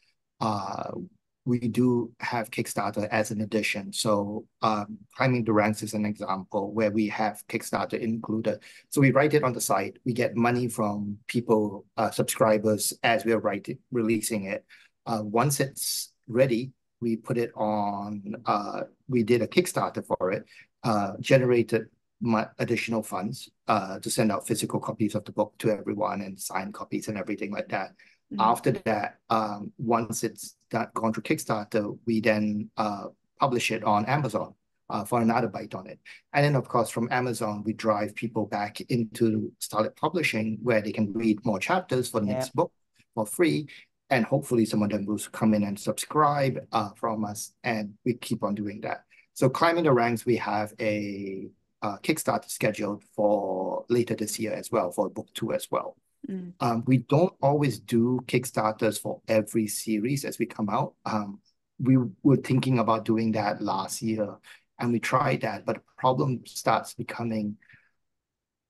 uh, we do have Kickstarter as an addition. So, um, Climbing the Ranks is an example where we have Kickstarter included. So we write it on the site. We get money from people, uh, subscribers as we're writing, releasing it. Uh, once it's ready, we put it on. Uh, we did a Kickstarter for it. Uh, generated additional funds uh, to send out physical copies of the book to everyone and signed copies and everything like that. Mhm. After that, um, once it's gone through Kickstarter, we then uh, publish it on Amazon uh, for another bite on it. And then, of course, from Amazon, we drive people back into Starlit Publishing where they can read more chapters for the Yeah. next book for free. And hopefully, some of them will come in and subscribe uh, from us, and we keep on doing that. So, climbing the ranks, we have a uh, Kickstarter scheduled for later this year as well, for book two as well. Mm. Um, we don't always do Kickstarters for every series as we come out. Um, we were thinking about doing that last year and we tried that, but the problem starts becoming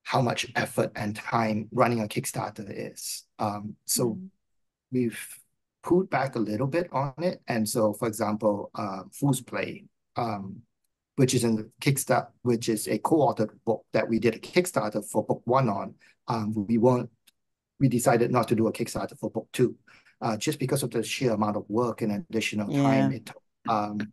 how much effort and time running a Kickstarter is. Um, so Mm. we've pulled back a little bit on it. And so, for example, uh, Fool's Play, um, which is in the Kickstarter, which is a co-authored book that we did a Kickstarter for book one on. Um, we weren't, we decided not to do a Kickstarter for book two, uh, just because of the sheer amount of work and additional time Yeah. it took. Um,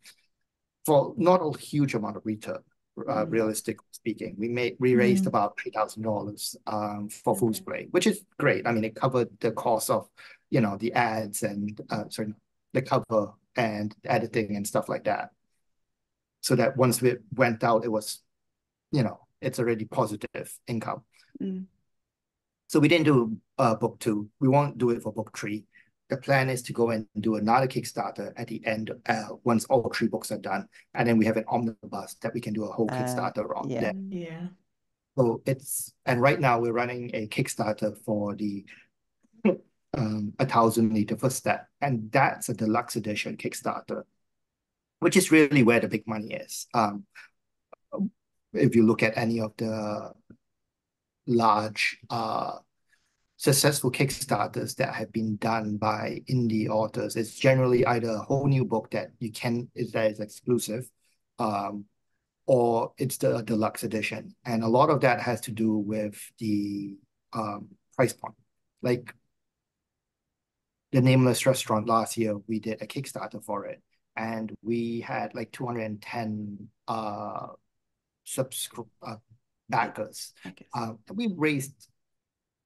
for not a huge amount of return, uh, Mm. realistically speaking. We made we raised Mm. about three thousand dollars um for Fool's Okay. Play, which is great. I mean, it covered the cost of, you know, the ads and uh sorry, the cover and editing and stuff like that. So that once we went out, it was, you know, it's already positive income. Mm. So we didn't do uh book two. We won't do it for book three. The plan is to go and do another Kickstarter at the end, uh, once all three books are done, and then we have an omnibus that we can do a whole Uh, Kickstarter on yeah. there. Yeah. So it's and right now we're running a Kickstarter for the um a thousand Li the first step, and that's a deluxe edition Kickstarter. which is really where the big money is. Um, if you look at any of the large uh successful Kickstarters that have been done by indie authors, it's generally either a whole new book that you can is that is exclusive, um, or it's the deluxe edition. And a lot of that has to do with the um, price point. Like the Nameless Restaurant last year, we did a Kickstarter for it, and we had like 210 uh, subscribe uh, backers. Uh, we raised,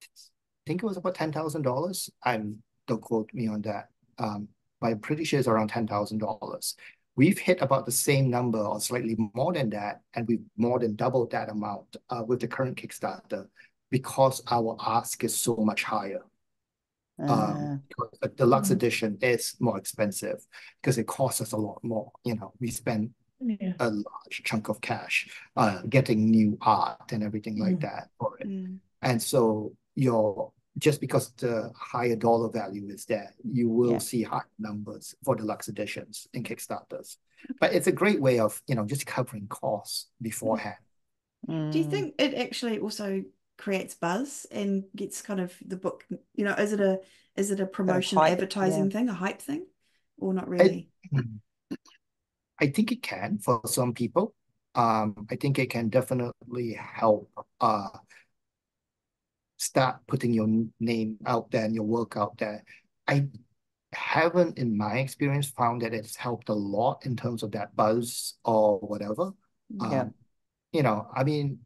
I think it was about $10,000. I'm don't quote me on that. Um, but I'm pretty sure it's around $10,000. We've hit about the same number or slightly more than that, and we've more than doubled that amount uh, with the current Kickstarter because our ask is so much higher. Um, the deluxe mm. edition is more expensive because it costs us a lot more. You know, we spend yeah. a large chunk of cash uh, getting new art and everything like mm. that for it. Mm. And so you're just because the higher dollar value is there, you will yeah. see high numbers for deluxe editions in Kickstarters. But it's a great way of, you know, just covering costs beforehand. Mm. Do you think it actually also creates buzz and gets kind of the book, you know, is it a is it a promotion hype, advertising yeah. thing, a hype thing? Or not really? I, I think it can for some people. Um, I think it can definitely help uh start putting your name out there and your work out there. I haven't, in my experience, found that it's helped a lot in terms of that buzz or whatever. Yeah. Um, you know, I mean,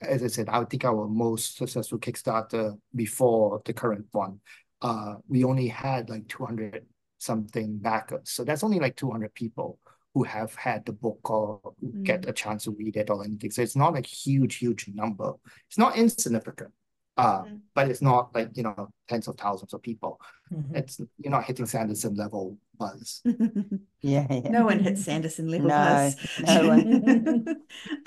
as I said, I think our most successful Kickstarter before the current one, uh, we only had like 200 something backers. So that's only like 200 people who have had the book or mm. get a chance to read it or anything. So it's not a huge, huge number. It's not insignificant uh, mm-hmm. but it's not like you know tens of thousands of people. Mm-hmm. It's you're not hitting Sanderson level buzz. yeah, yeah, no one hits Sanderson level no, buzz. No one.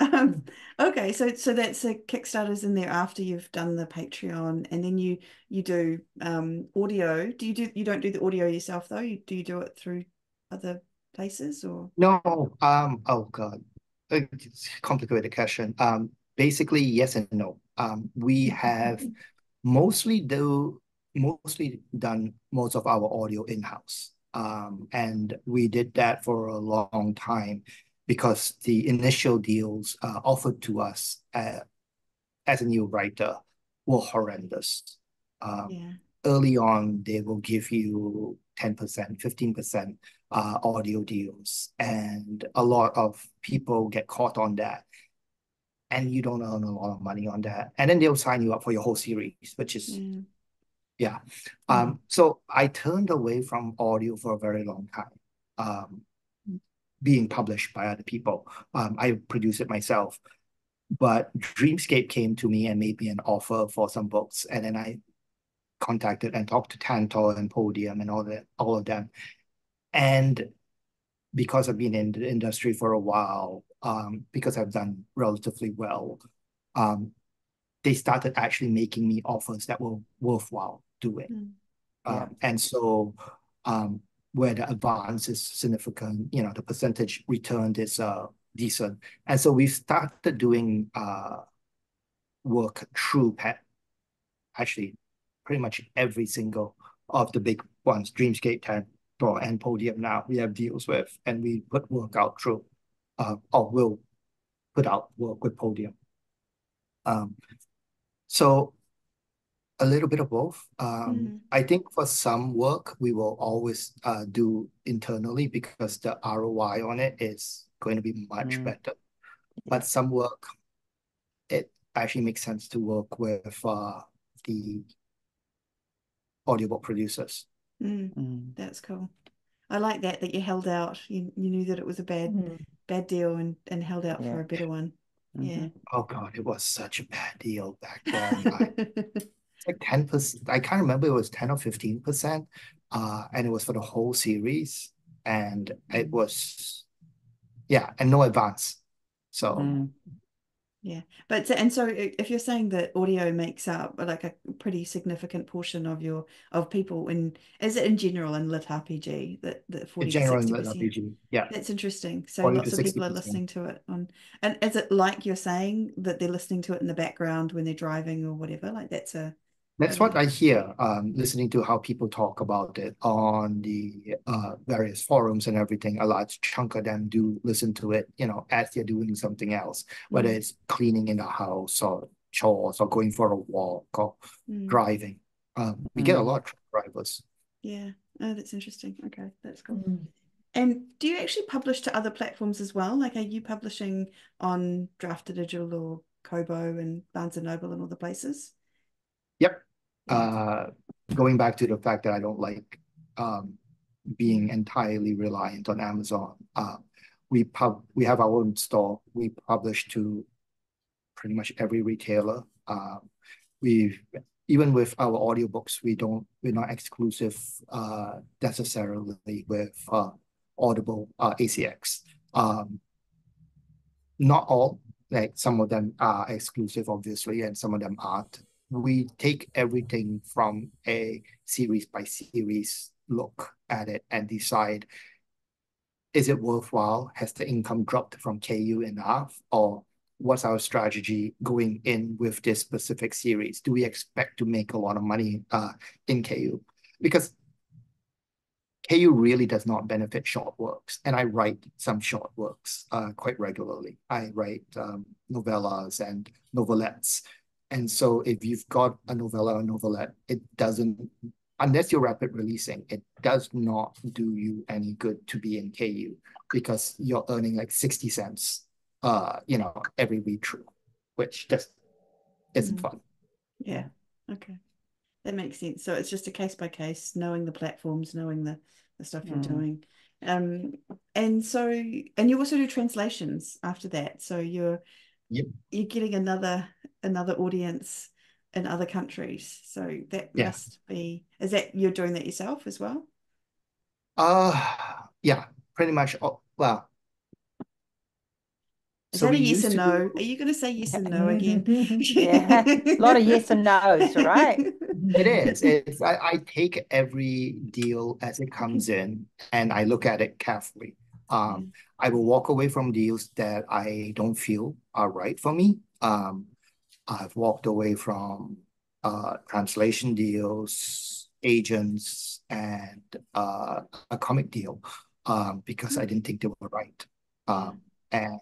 um, okay, so so that's a Kickstarter's in there after you've done the Patreon, and then you you do um, audio. Do you do you don't do the audio yourself though? You, do you do it through other places or no? Um. Oh God, it's complicated question. Um. Basically, yes and no. Um, we have mostly do mostly done most of our audio in-house. Um, and we did that for a long time because the initial deals uh, offered to us uh, as a new writer were horrendous. Um, yeah. Early on, they will give you 10%, 15% uh, audio deals. And a lot of people get caught on that and you don't earn a lot of money on that. And then they'll sign you up for your whole series, which is mm. yeah. Mm. Um, so I turned away from audio for a very long time. Um, being published by other people. Um, I produce it myself. But Dreamscape came to me and made me an offer for some books. And then I contacted and talked to Tantor and Podium and all that, all of them. And because I've been in the industry for a while, um, because I've done relatively well, um, they started actually making me offers that were worthwhile doing. Mm. Yeah. Um, and so um, where the advance is significant, you know, the percentage returned is uh, decent. And so we've started doing uh, work through PET, actually pretty much every single of the big ones, Dreamscape Tantor, and Podium now we have deals with, and we put work out through uh, or will put out work with Podium. Um, so a little bit of both. Um, mm. I think for some work, we will always uh, do internally because the ROI on it is going to be much mm. better. But some work, it actually makes sense to work with uh, the audiobook producers. Mm. mm. That's cool. I like that that you held out. You you knew that it was a bad mm. bad deal and and held out yeah. for a better one. Mm-hmm. Yeah. Oh God, it was such a bad deal back then. like ten percent. I can't remember. It was ten or fifteen percent, uh, and it was for the whole series, and it mm. was, yeah, and no advance. So. Yeah, but so- and so if you're saying that audio makes up uh, like a pretty significant portion of your of people in is it in general in lit RPG that that 40 to general, in 60%? RPG, yeah, That's interesting. So lots of people are listening to it on and is it like you're saying that they're listening to it in the background when they're driving or whatever? Like that's a That's what I hear, um, listening to how people talk about it on the uh, various forums and everything. A large chunk of them do listen to it, you know, as they're doing something else, whether Mm. it's cleaning in the house or chores or going for a walk or Mm, driving. Um, we get a Mm. lot of drivers. yeah. Oh, that's interesting. Okay, that's cool. Mm. And do you actually publish to other platforms as well? Like, are you publishing on Draft2Digital or Kobo and Barnes and Noble and all the places? Yep. Uh, going back to the fact that I don't like um, being entirely reliant on Amazon. Uh, we pub we have our own store. We publish to pretty much every retailer. Um, we've even with our audiobooks, we don't we're not exclusive uh, necessarily with uh, Audible uh, ACX. Um, not all, like some of them are exclusive, obviously, and some of them aren't we take everything from a series by series look at it and decide is it worthwhile? Has the income dropped from KU enough? Or what's our strategy going in with this specific series? Do we expect to make a lot of money uh, in KU? Because KU really does not benefit short works, and I write some short works uh, quite regularly. I write um, novellas and novelettes and so if you've got a novella or novelette, it doesn't, unless you're rapid releasing, it does not do you any good to be in KU because you're earning like 60 cents, uh, you know, every read through, which just isn't Mm. fun. Yeah. Okay. That makes sense. So it's just a case by case, knowing the platforms, knowing the, the stuff you're Mm. doing. Um, and so, and you also do translations after that. So you're Yep. you're getting another another audience in other countries. So that Yeah. must be, is that you're doing that yourself as well? Uh, yeah, pretty much. all- Well, Is so that a yes used and no? do- Are you going to say yes and no again? Yeah. A lot of yes and no's, right? It is. It's I, I take every deal as it comes in and I look at it carefully. Um, I will walk away from deals that I don't feel are right for me. Um, I've walked away from uh, translation deals, agents, and uh, a comic deal um, because I didn't think they were right. Um, and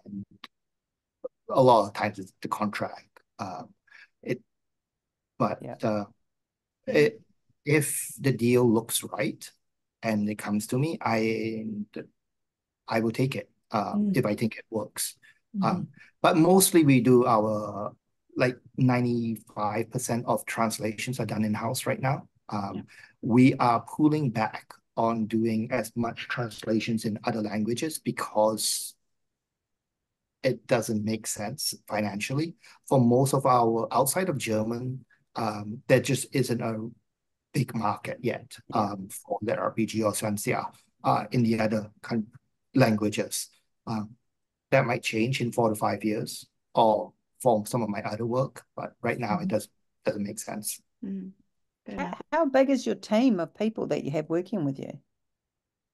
a lot of times it's the contract. Um, it, but Yeah. uh, it, if the deal looks right and it comes to me, I I will take it um, Mm. if I think it works. Mhm. Um, but mostly we do our like 95% of translations are done in-house right now. Um, Yeah. We are pulling back on doing as much translations in other languages because it doesn't make sense financially. For most of our outside of German, um, there just isn't a big market yet um, for the RPG or Xianxia uh, in the other languages. Um, that might change in four to five years or from some of my other work, but right now it Mhm. does doesn't make sense. Mm. Fair How, big is your team of people that you have working with you?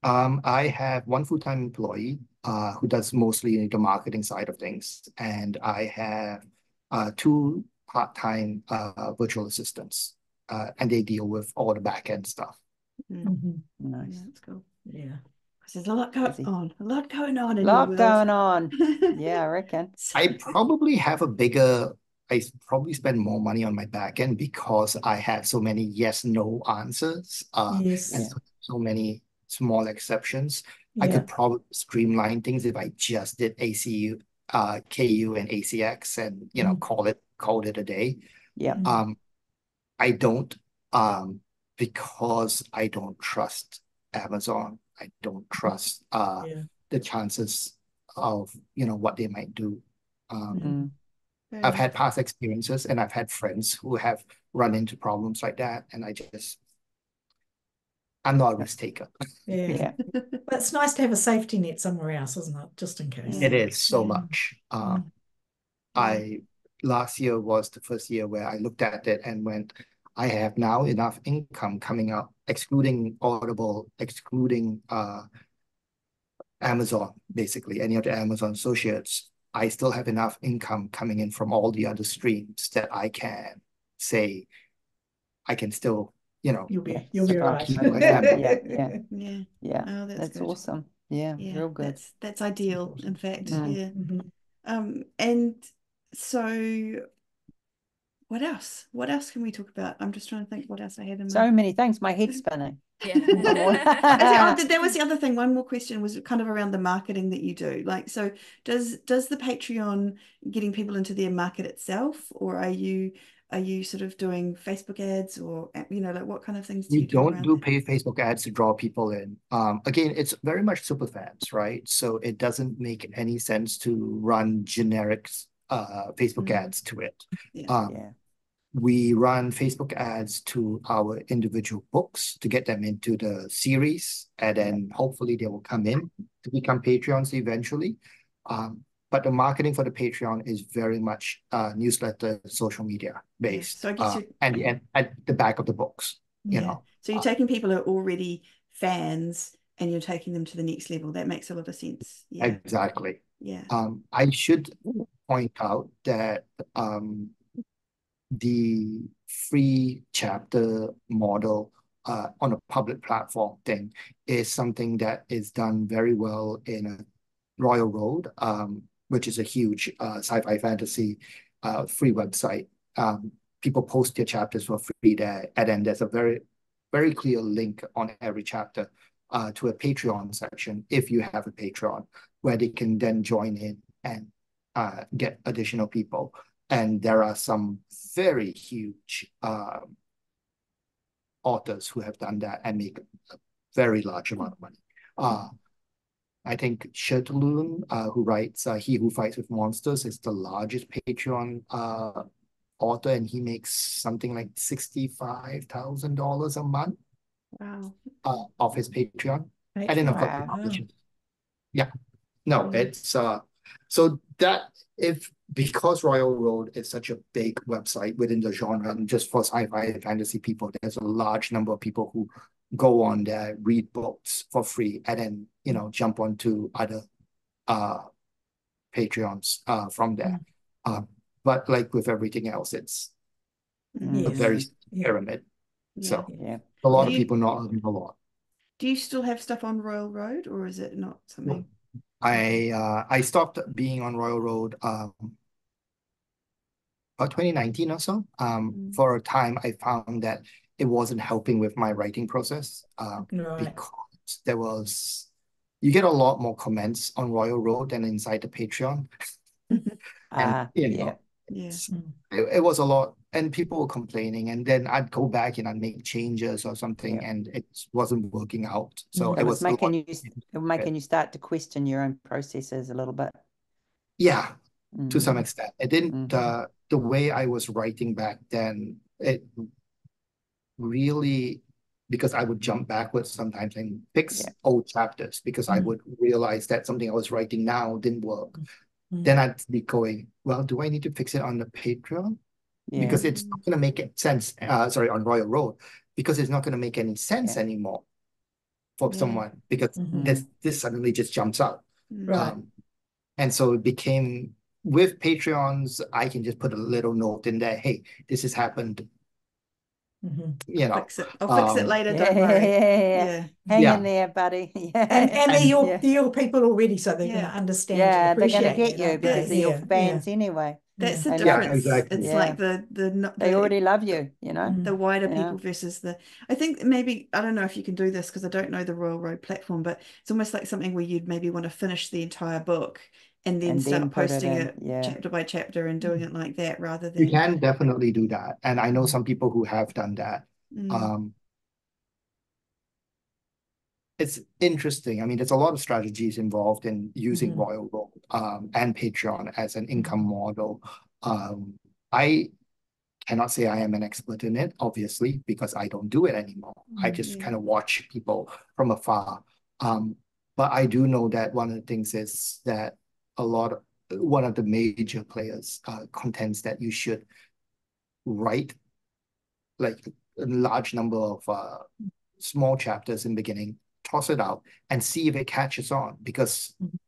Um, I have one full-time employee uh, who does mostly the marketing side of things, and I have uh, two part-time uh, virtual assistants, uh, and they deal with all the back-end stuff. Mm. Yeah, Nice. that's cool. Yeah. 'Cause there's a lot going on, a lot going on A Lot going on. Yeah, I reckon. I probably have a bigger, I probably spend more money on my back end because I have so many yes, no answers, uh, Yes. and so, so many small exceptions. I could probably streamline things if I just did ACU, uh, KU and ACX and, you know, Mm. call it, called it a day. Yeah. Mm. Um, I don't, um, because I don't trust Amazon. I don't trust, uh, Yeah. the chances of, you know, what they might do. Um, Mm. Fair I've had past experiences and I've had friends who have run into problems like that, and I just, I'm not a risk taker. Yeah. Yeah. But it's nice to have a safety net somewhere else, isn't it? Just in case. It is so Yeah. much. Um, I last year was the first year where I looked at it and went, I have now enough income coming up, excluding Audible, excluding uh Amazon, basically any of the Amazon associates. I still have enough income coming in from all the other streams that I can say I can still, you know, You'll be, you'll be so right. keep. Yeah, yeah, Yeah. yeah. Oh, that's That's awesome. Yeah, Yeah, real good. that's that's ideal, in fact. Mm. Yeah. Mhm. Um, and so what else? What else can we talk about? I'm just trying to think what else I had in mind. So mind. many things. My head's spinning. I see- oh, Yeah. that was the other thing. One more question was kind of around the marketing that you do. Like, so does does the Patreon getting people into their market itself, or are you are you sort of doing Facebook ads, or you know, like what kind of things do We you do don't do that? paid Facebook ads to draw people in. Um, again, it's very much super fans, right? So it doesn't make any sense to run generic uh Facebook Mhm. ads to it. Yeah. Um, Yeah. we run Facebook ads to our individual books to get them into the series, and then hopefully they will come in to become Patreons eventually. Um, but the marketing for the Patreon is very much uh, newsletter, social media based, So I guess uh, you're- and and at the back of the books, you know. So you're uh, taking people who are already fans and you're taking them to the next level. That makes a lot of sense. Yeah. Exactly. Yeah. Um, I should point out that um, the free chapter model uh, on a public platform thing is something that is done very well in Royal Road, um, which is a huge uh, sci-fi fantasy uh, free website. Um, people post their chapters for free there, and then there's a very, very clear link on every chapter uh, to a Patreon section if you have a Patreon, where they can then join in and uh, get additional people. And there are some very huge um, authors who have done that and make a very large amount of money. Uh, I think Shirtaloon, uh, who writes uh, He Who Fights with Monsters, is the largest Patreon uh, author, and he makes something like $65,000 a month Wow. uh, of his Patreon. I didn't know Wow. Yeah. No, Mm. it's uh so that if because Royal Road is such a big website within the genre and just for sci-fi and fantasy people, there's a large number of people who go on there, read books for free, and then you know jump onto other uh Patreons uh from there. Uh, but like with everything else, it's Mm. a very pyramid. Yeah. So Yeah. a lot Do of you- people not earning a lot. Do you still have stuff on Royal Road or is it not something? I uh I stopped being on Royal Road um about 2019 or so. Um Mm. for a time I found that it wasn't helping with my writing process um Right. because there was you get a lot more comments on Royal Road than inside the Patreon. Ah, you know, Yeah. It's- Mm. it, it was a lot and people were complaining and then I'd go back and I'd make changes or something Yeah. and it wasn't working out. So Mm. it It was was making you it making you start to question your own processes a little bit. yeah, to some Mm. extent. It didn't Mhm. uh the way I was writing back then, it really because I would jump backwards sometimes and fix Yeah. old chapters because I Mm. would realize that something I was writing now didn't work. Mm. Then I'd be going, well, do I need to fix it on the Patreon? Yeah. Because it's not gonna make it sense, uh sorry, on Royal Road, because it's not gonna make any sense Yeah. anymore for Yeah. someone because Mhm. this this suddenly just jumps out. Mm. Right. Um, and so it became with Patreons, I can just put a little note in there. Hey, this has happened. Mhm. You know, Fix it. I'll fix it um, later, yeah, don't worry. yeah, yeah. Yeah. Hang Yeah. in there, buddy. Yeah. And and they're your Yeah. they're your people already, so they're Yeah. gonna understand Yeah, and they're gonna get you aren't because they? they're your Yeah, fans anyway. That's the They Yeah, difference. exactly. It's Yeah. like the the not They the, already love you, you know. Mm. the wider Yeah. people versus the I think maybe I don't know if you can do this because I don't know the Royal Road platform, but it's almost like something where you'd maybe want to finish the entire book and then And start then it posting in, it yeah. chapter by chapter and doing it like that rather than you can definitely do that. And I know some people who have done that. Mm, Um, it's interesting. I mean, there's a lot of strategies involved in using Mhm. Royal Road um, and Patreon as an income model. Um, I cannot say I am an expert in it, obviously, because I don't do it anymore. I Mm, just kind of watch people from afar. Um, but I do know that one of the things is that a lot of one of the major players uh, contends that you should write like a large number of uh, small chapters in beginning, toss it out, and see if it catches on. Because, Mhm.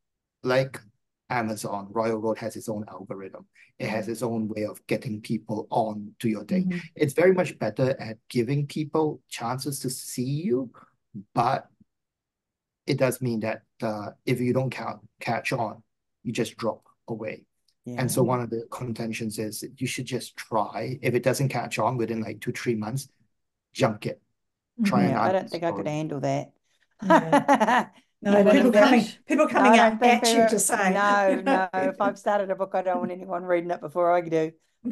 like Amazon, Royal Road has its own algorithm. It has its own way of getting people on to your thing. Mhm. It's very much better at giving people chances to see you, but it does mean that uh, if you don't ca- catch on, you just drop away. Yeah. And so one of the contentions is that you should just try. If it doesn't catch on within like two, three months, junk it. Try. Yeah, I don't think I could handle that. No, I people coming, people coming I out don't at you to say. No, no. If I've started a book, I don't want anyone reading it before I do.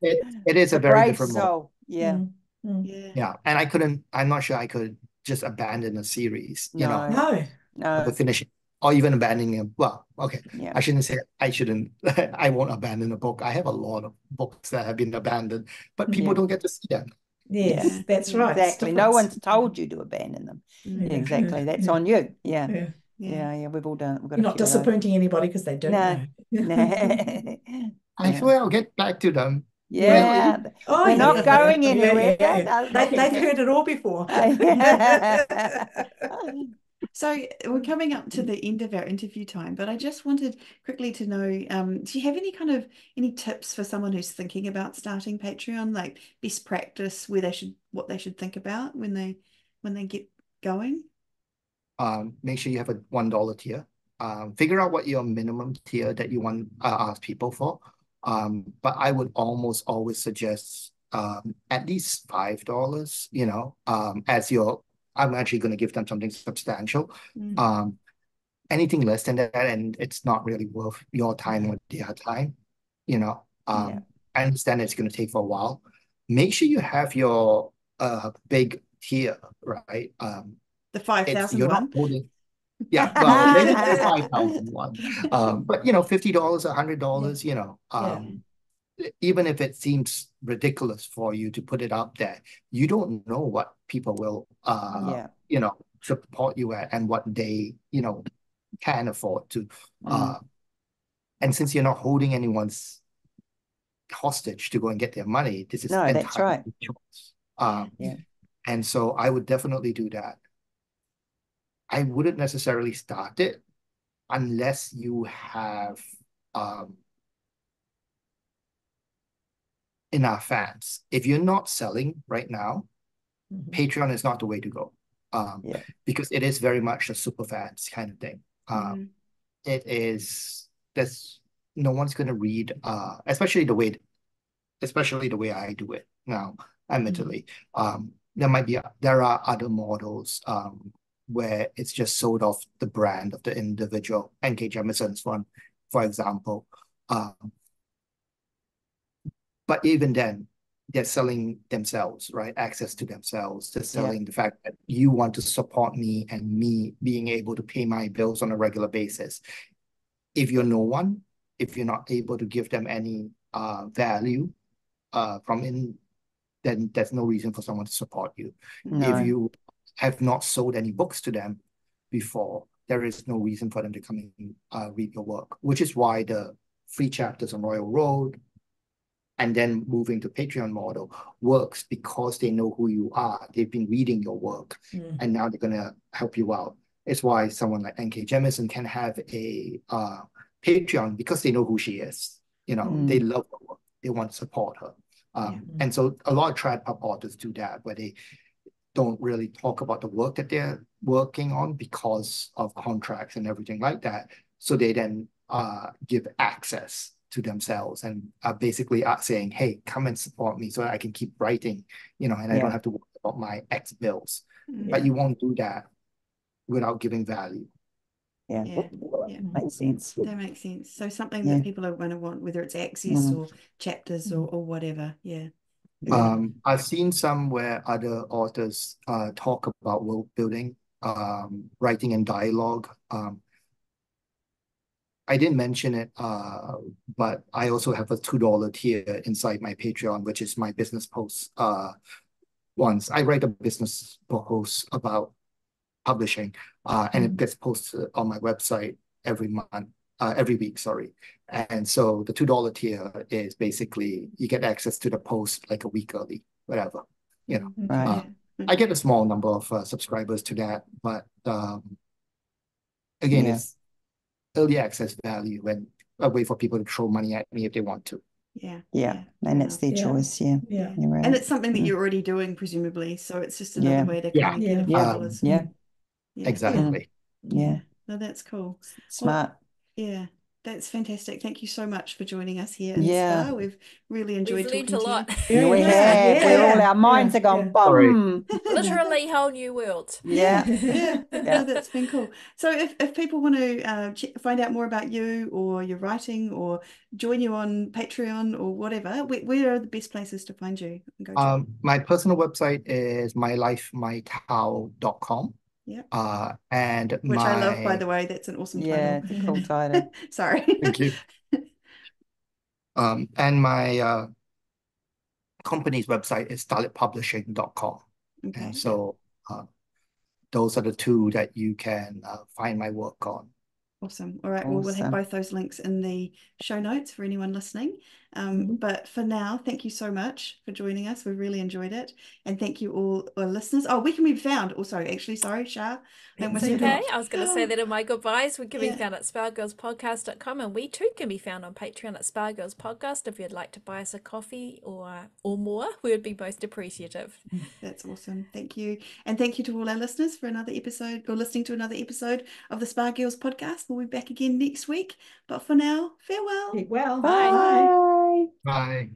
It, It is a very brave different mode. soul. Yeah. Mm, mm. Yeah. Yeah. And I couldn't, I'm not sure I could just abandon a series, you know, No. No, No. to finish it, or even abandoning it. Well, okay. Yeah. I shouldn't say I shouldn't, I won't abandon a book. I have a lot of books that have been abandoned, but people Yeah. don't get to see them. yes, Yeah. that's right. it's Exactly. No different. one's told you to abandon them. Yeah. Exactly. That's Yeah. on you. Yeah. Yeah. Yeah. Yeah. We've all done. We've got You're not few those. disappointing anybody because they don't No. know. I Yeah. swear I'll get back to them. Yeah. Oh, We're not yeah. going Yeah, anywhere. yeah, yeah. They, they've heard it all before. So we're coming up to the end of our interview time, but I just wanted quickly to know, um, do you have any kind of any tips for someone who's thinking about starting Patreon, like best practice, where they should what they should think about when they when they get going? um, make sure you have a one dollar tier. Um, figure out what your minimum tier that you want uh, ask people for. Um, but I would almost always suggest um, at least five dollars. You know, um, as your I'm actually going to give them something substantial. Mm. Um, anything less than that, and it's not really worth your time or their time. You know, um, Yeah. I understand it's going to take for a while. Make sure you have your uh big tier, right? Um, The five thousand you're not one. holding. Yeah, well, maybe the five thousand one. Um, but you know, fifty dollars, a hundred dollars, you know, um, e- even if it seems ridiculous for you to put it up there, you don't know what people will, uh, Yeah. you know, support you at and what they, you know, can afford to. Mm. Uh, and since you're not holding anyone's hostage to go and get their money, this is No, that's right. choice. Um, Yeah. and so I would definitely do that. I wouldn't necessarily start it unless you have um, enough fans. If you're not selling right now, Mhm. Patreon is not the way to go. Um, Yeah. because it is very much a super fans kind of thing. Um, Mm. it is that's no one's gonna read uh especially the way especially the way I do it now, admittedly. Um there might be there are other models um where it's just sold off the brand of the individual. NK Jemisin's one, for example. Um but even then, they're selling themselves, right? Access to themselves. They're selling the fact that you want to support me and me being able to pay my bills on a regular basis. If you're no one, if you're not able to give them any uh value uh from in, then there's no reason for someone to support you. No. If you have not sold any books to them before, there is no reason for them to come and uh, read your work, which is why the free chapters on Royal Road and then moving to Patreon model works because they know who you are. They've been reading your work Mm. and now they're gonna help you out. It's why someone like NK Jemisin can have a uh, Patreon because they know who she is. You know, Mm. they love her work. They want to support her. Um, Yeah. And so a lot of trad pub authors do that, where they don't really talk about the work that they're working on because of contracts and everything like that. So they then uh, give access to themselves and are basically saying, hey, come and support me so that I can keep writing, you know, and I don't have to worry about my X bills. Mm. But you won't do that without giving value. Yeah. Yeah, yeah. Makes sense. That makes sense. So something Yeah. that people are going to want, whether it's access Mm. or chapters or, or whatever. Yeah. Yeah. Um, I've seen some where other authors uh, talk about world building, um, writing and dialogue. Um, I didn't mention it, uh, but I also have a two dollar tier inside my Patreon, which is my business posts. Uh, once I write a business post about publishing, uh, and it gets posted on my website every month. uh, every week, sorry. And so the $2 tier is basically you get access to the post like a week early, whatever, you know. Right. Uh, I get a small number of uh, subscribers to that, but um, again, Yeah. it's early access value and a way for people to throw money at me if they want to. Yeah. Yeah, and it's their Yeah. choice. Yeah, Yeah. right. And it's something that you're already doing, presumably. So it's just another Yeah. way to Yeah. kind of get a few Yeah. Um, dollars. yeah, Yeah. Exactly. yeah, No, that's cool. smart. Yeah. That's fantastic. Thank you so much for joining us here in Yeah. Spa. We've really enjoyed We've learned talking a to you. lot. Yeah, we have. We're all yeah, our minds yeah, are going yeah. Boom. Literally whole new world. Yeah. yeah, Yeah. no, that's been cool. So if, if people want to uh, ch find out more about you or your writing or join you on Patreon or whatever, where, where are the best places to find you and go to? Um, my personal website is mylifemytao.com. Yeah. Uh, and Which I love, by the way. That's an awesome Yeah, title. it's a cool title. Sorry. Thank you. Um, and my uh, company's website is starlitpublishing.com. Okay. And so uh, those are the two that you can uh, find my work on. Awesome. All right. Well, we'll have both those links in the show notes for anyone listening. Um, but for now, thank you so much for joining us. We really enjoyed it. And thank you all our listeners. Oh, we can be found. Also, actually, sorry, Shar. I almost It's It's forgot. okay. I was going to say that in my goodbyes. We can be found at spagirlspodcast.com and we too can be found on Patreon at Spa Girls Podcast. If you'd like to buy us a coffee or or more, we would be most appreciative. That's awesome. Thank you. And thank you to all our listeners for another episode or listening to another episode of the Spa Girls podcast. We'll be back again next week. But for now, farewell. Keep well. Bye. Bye.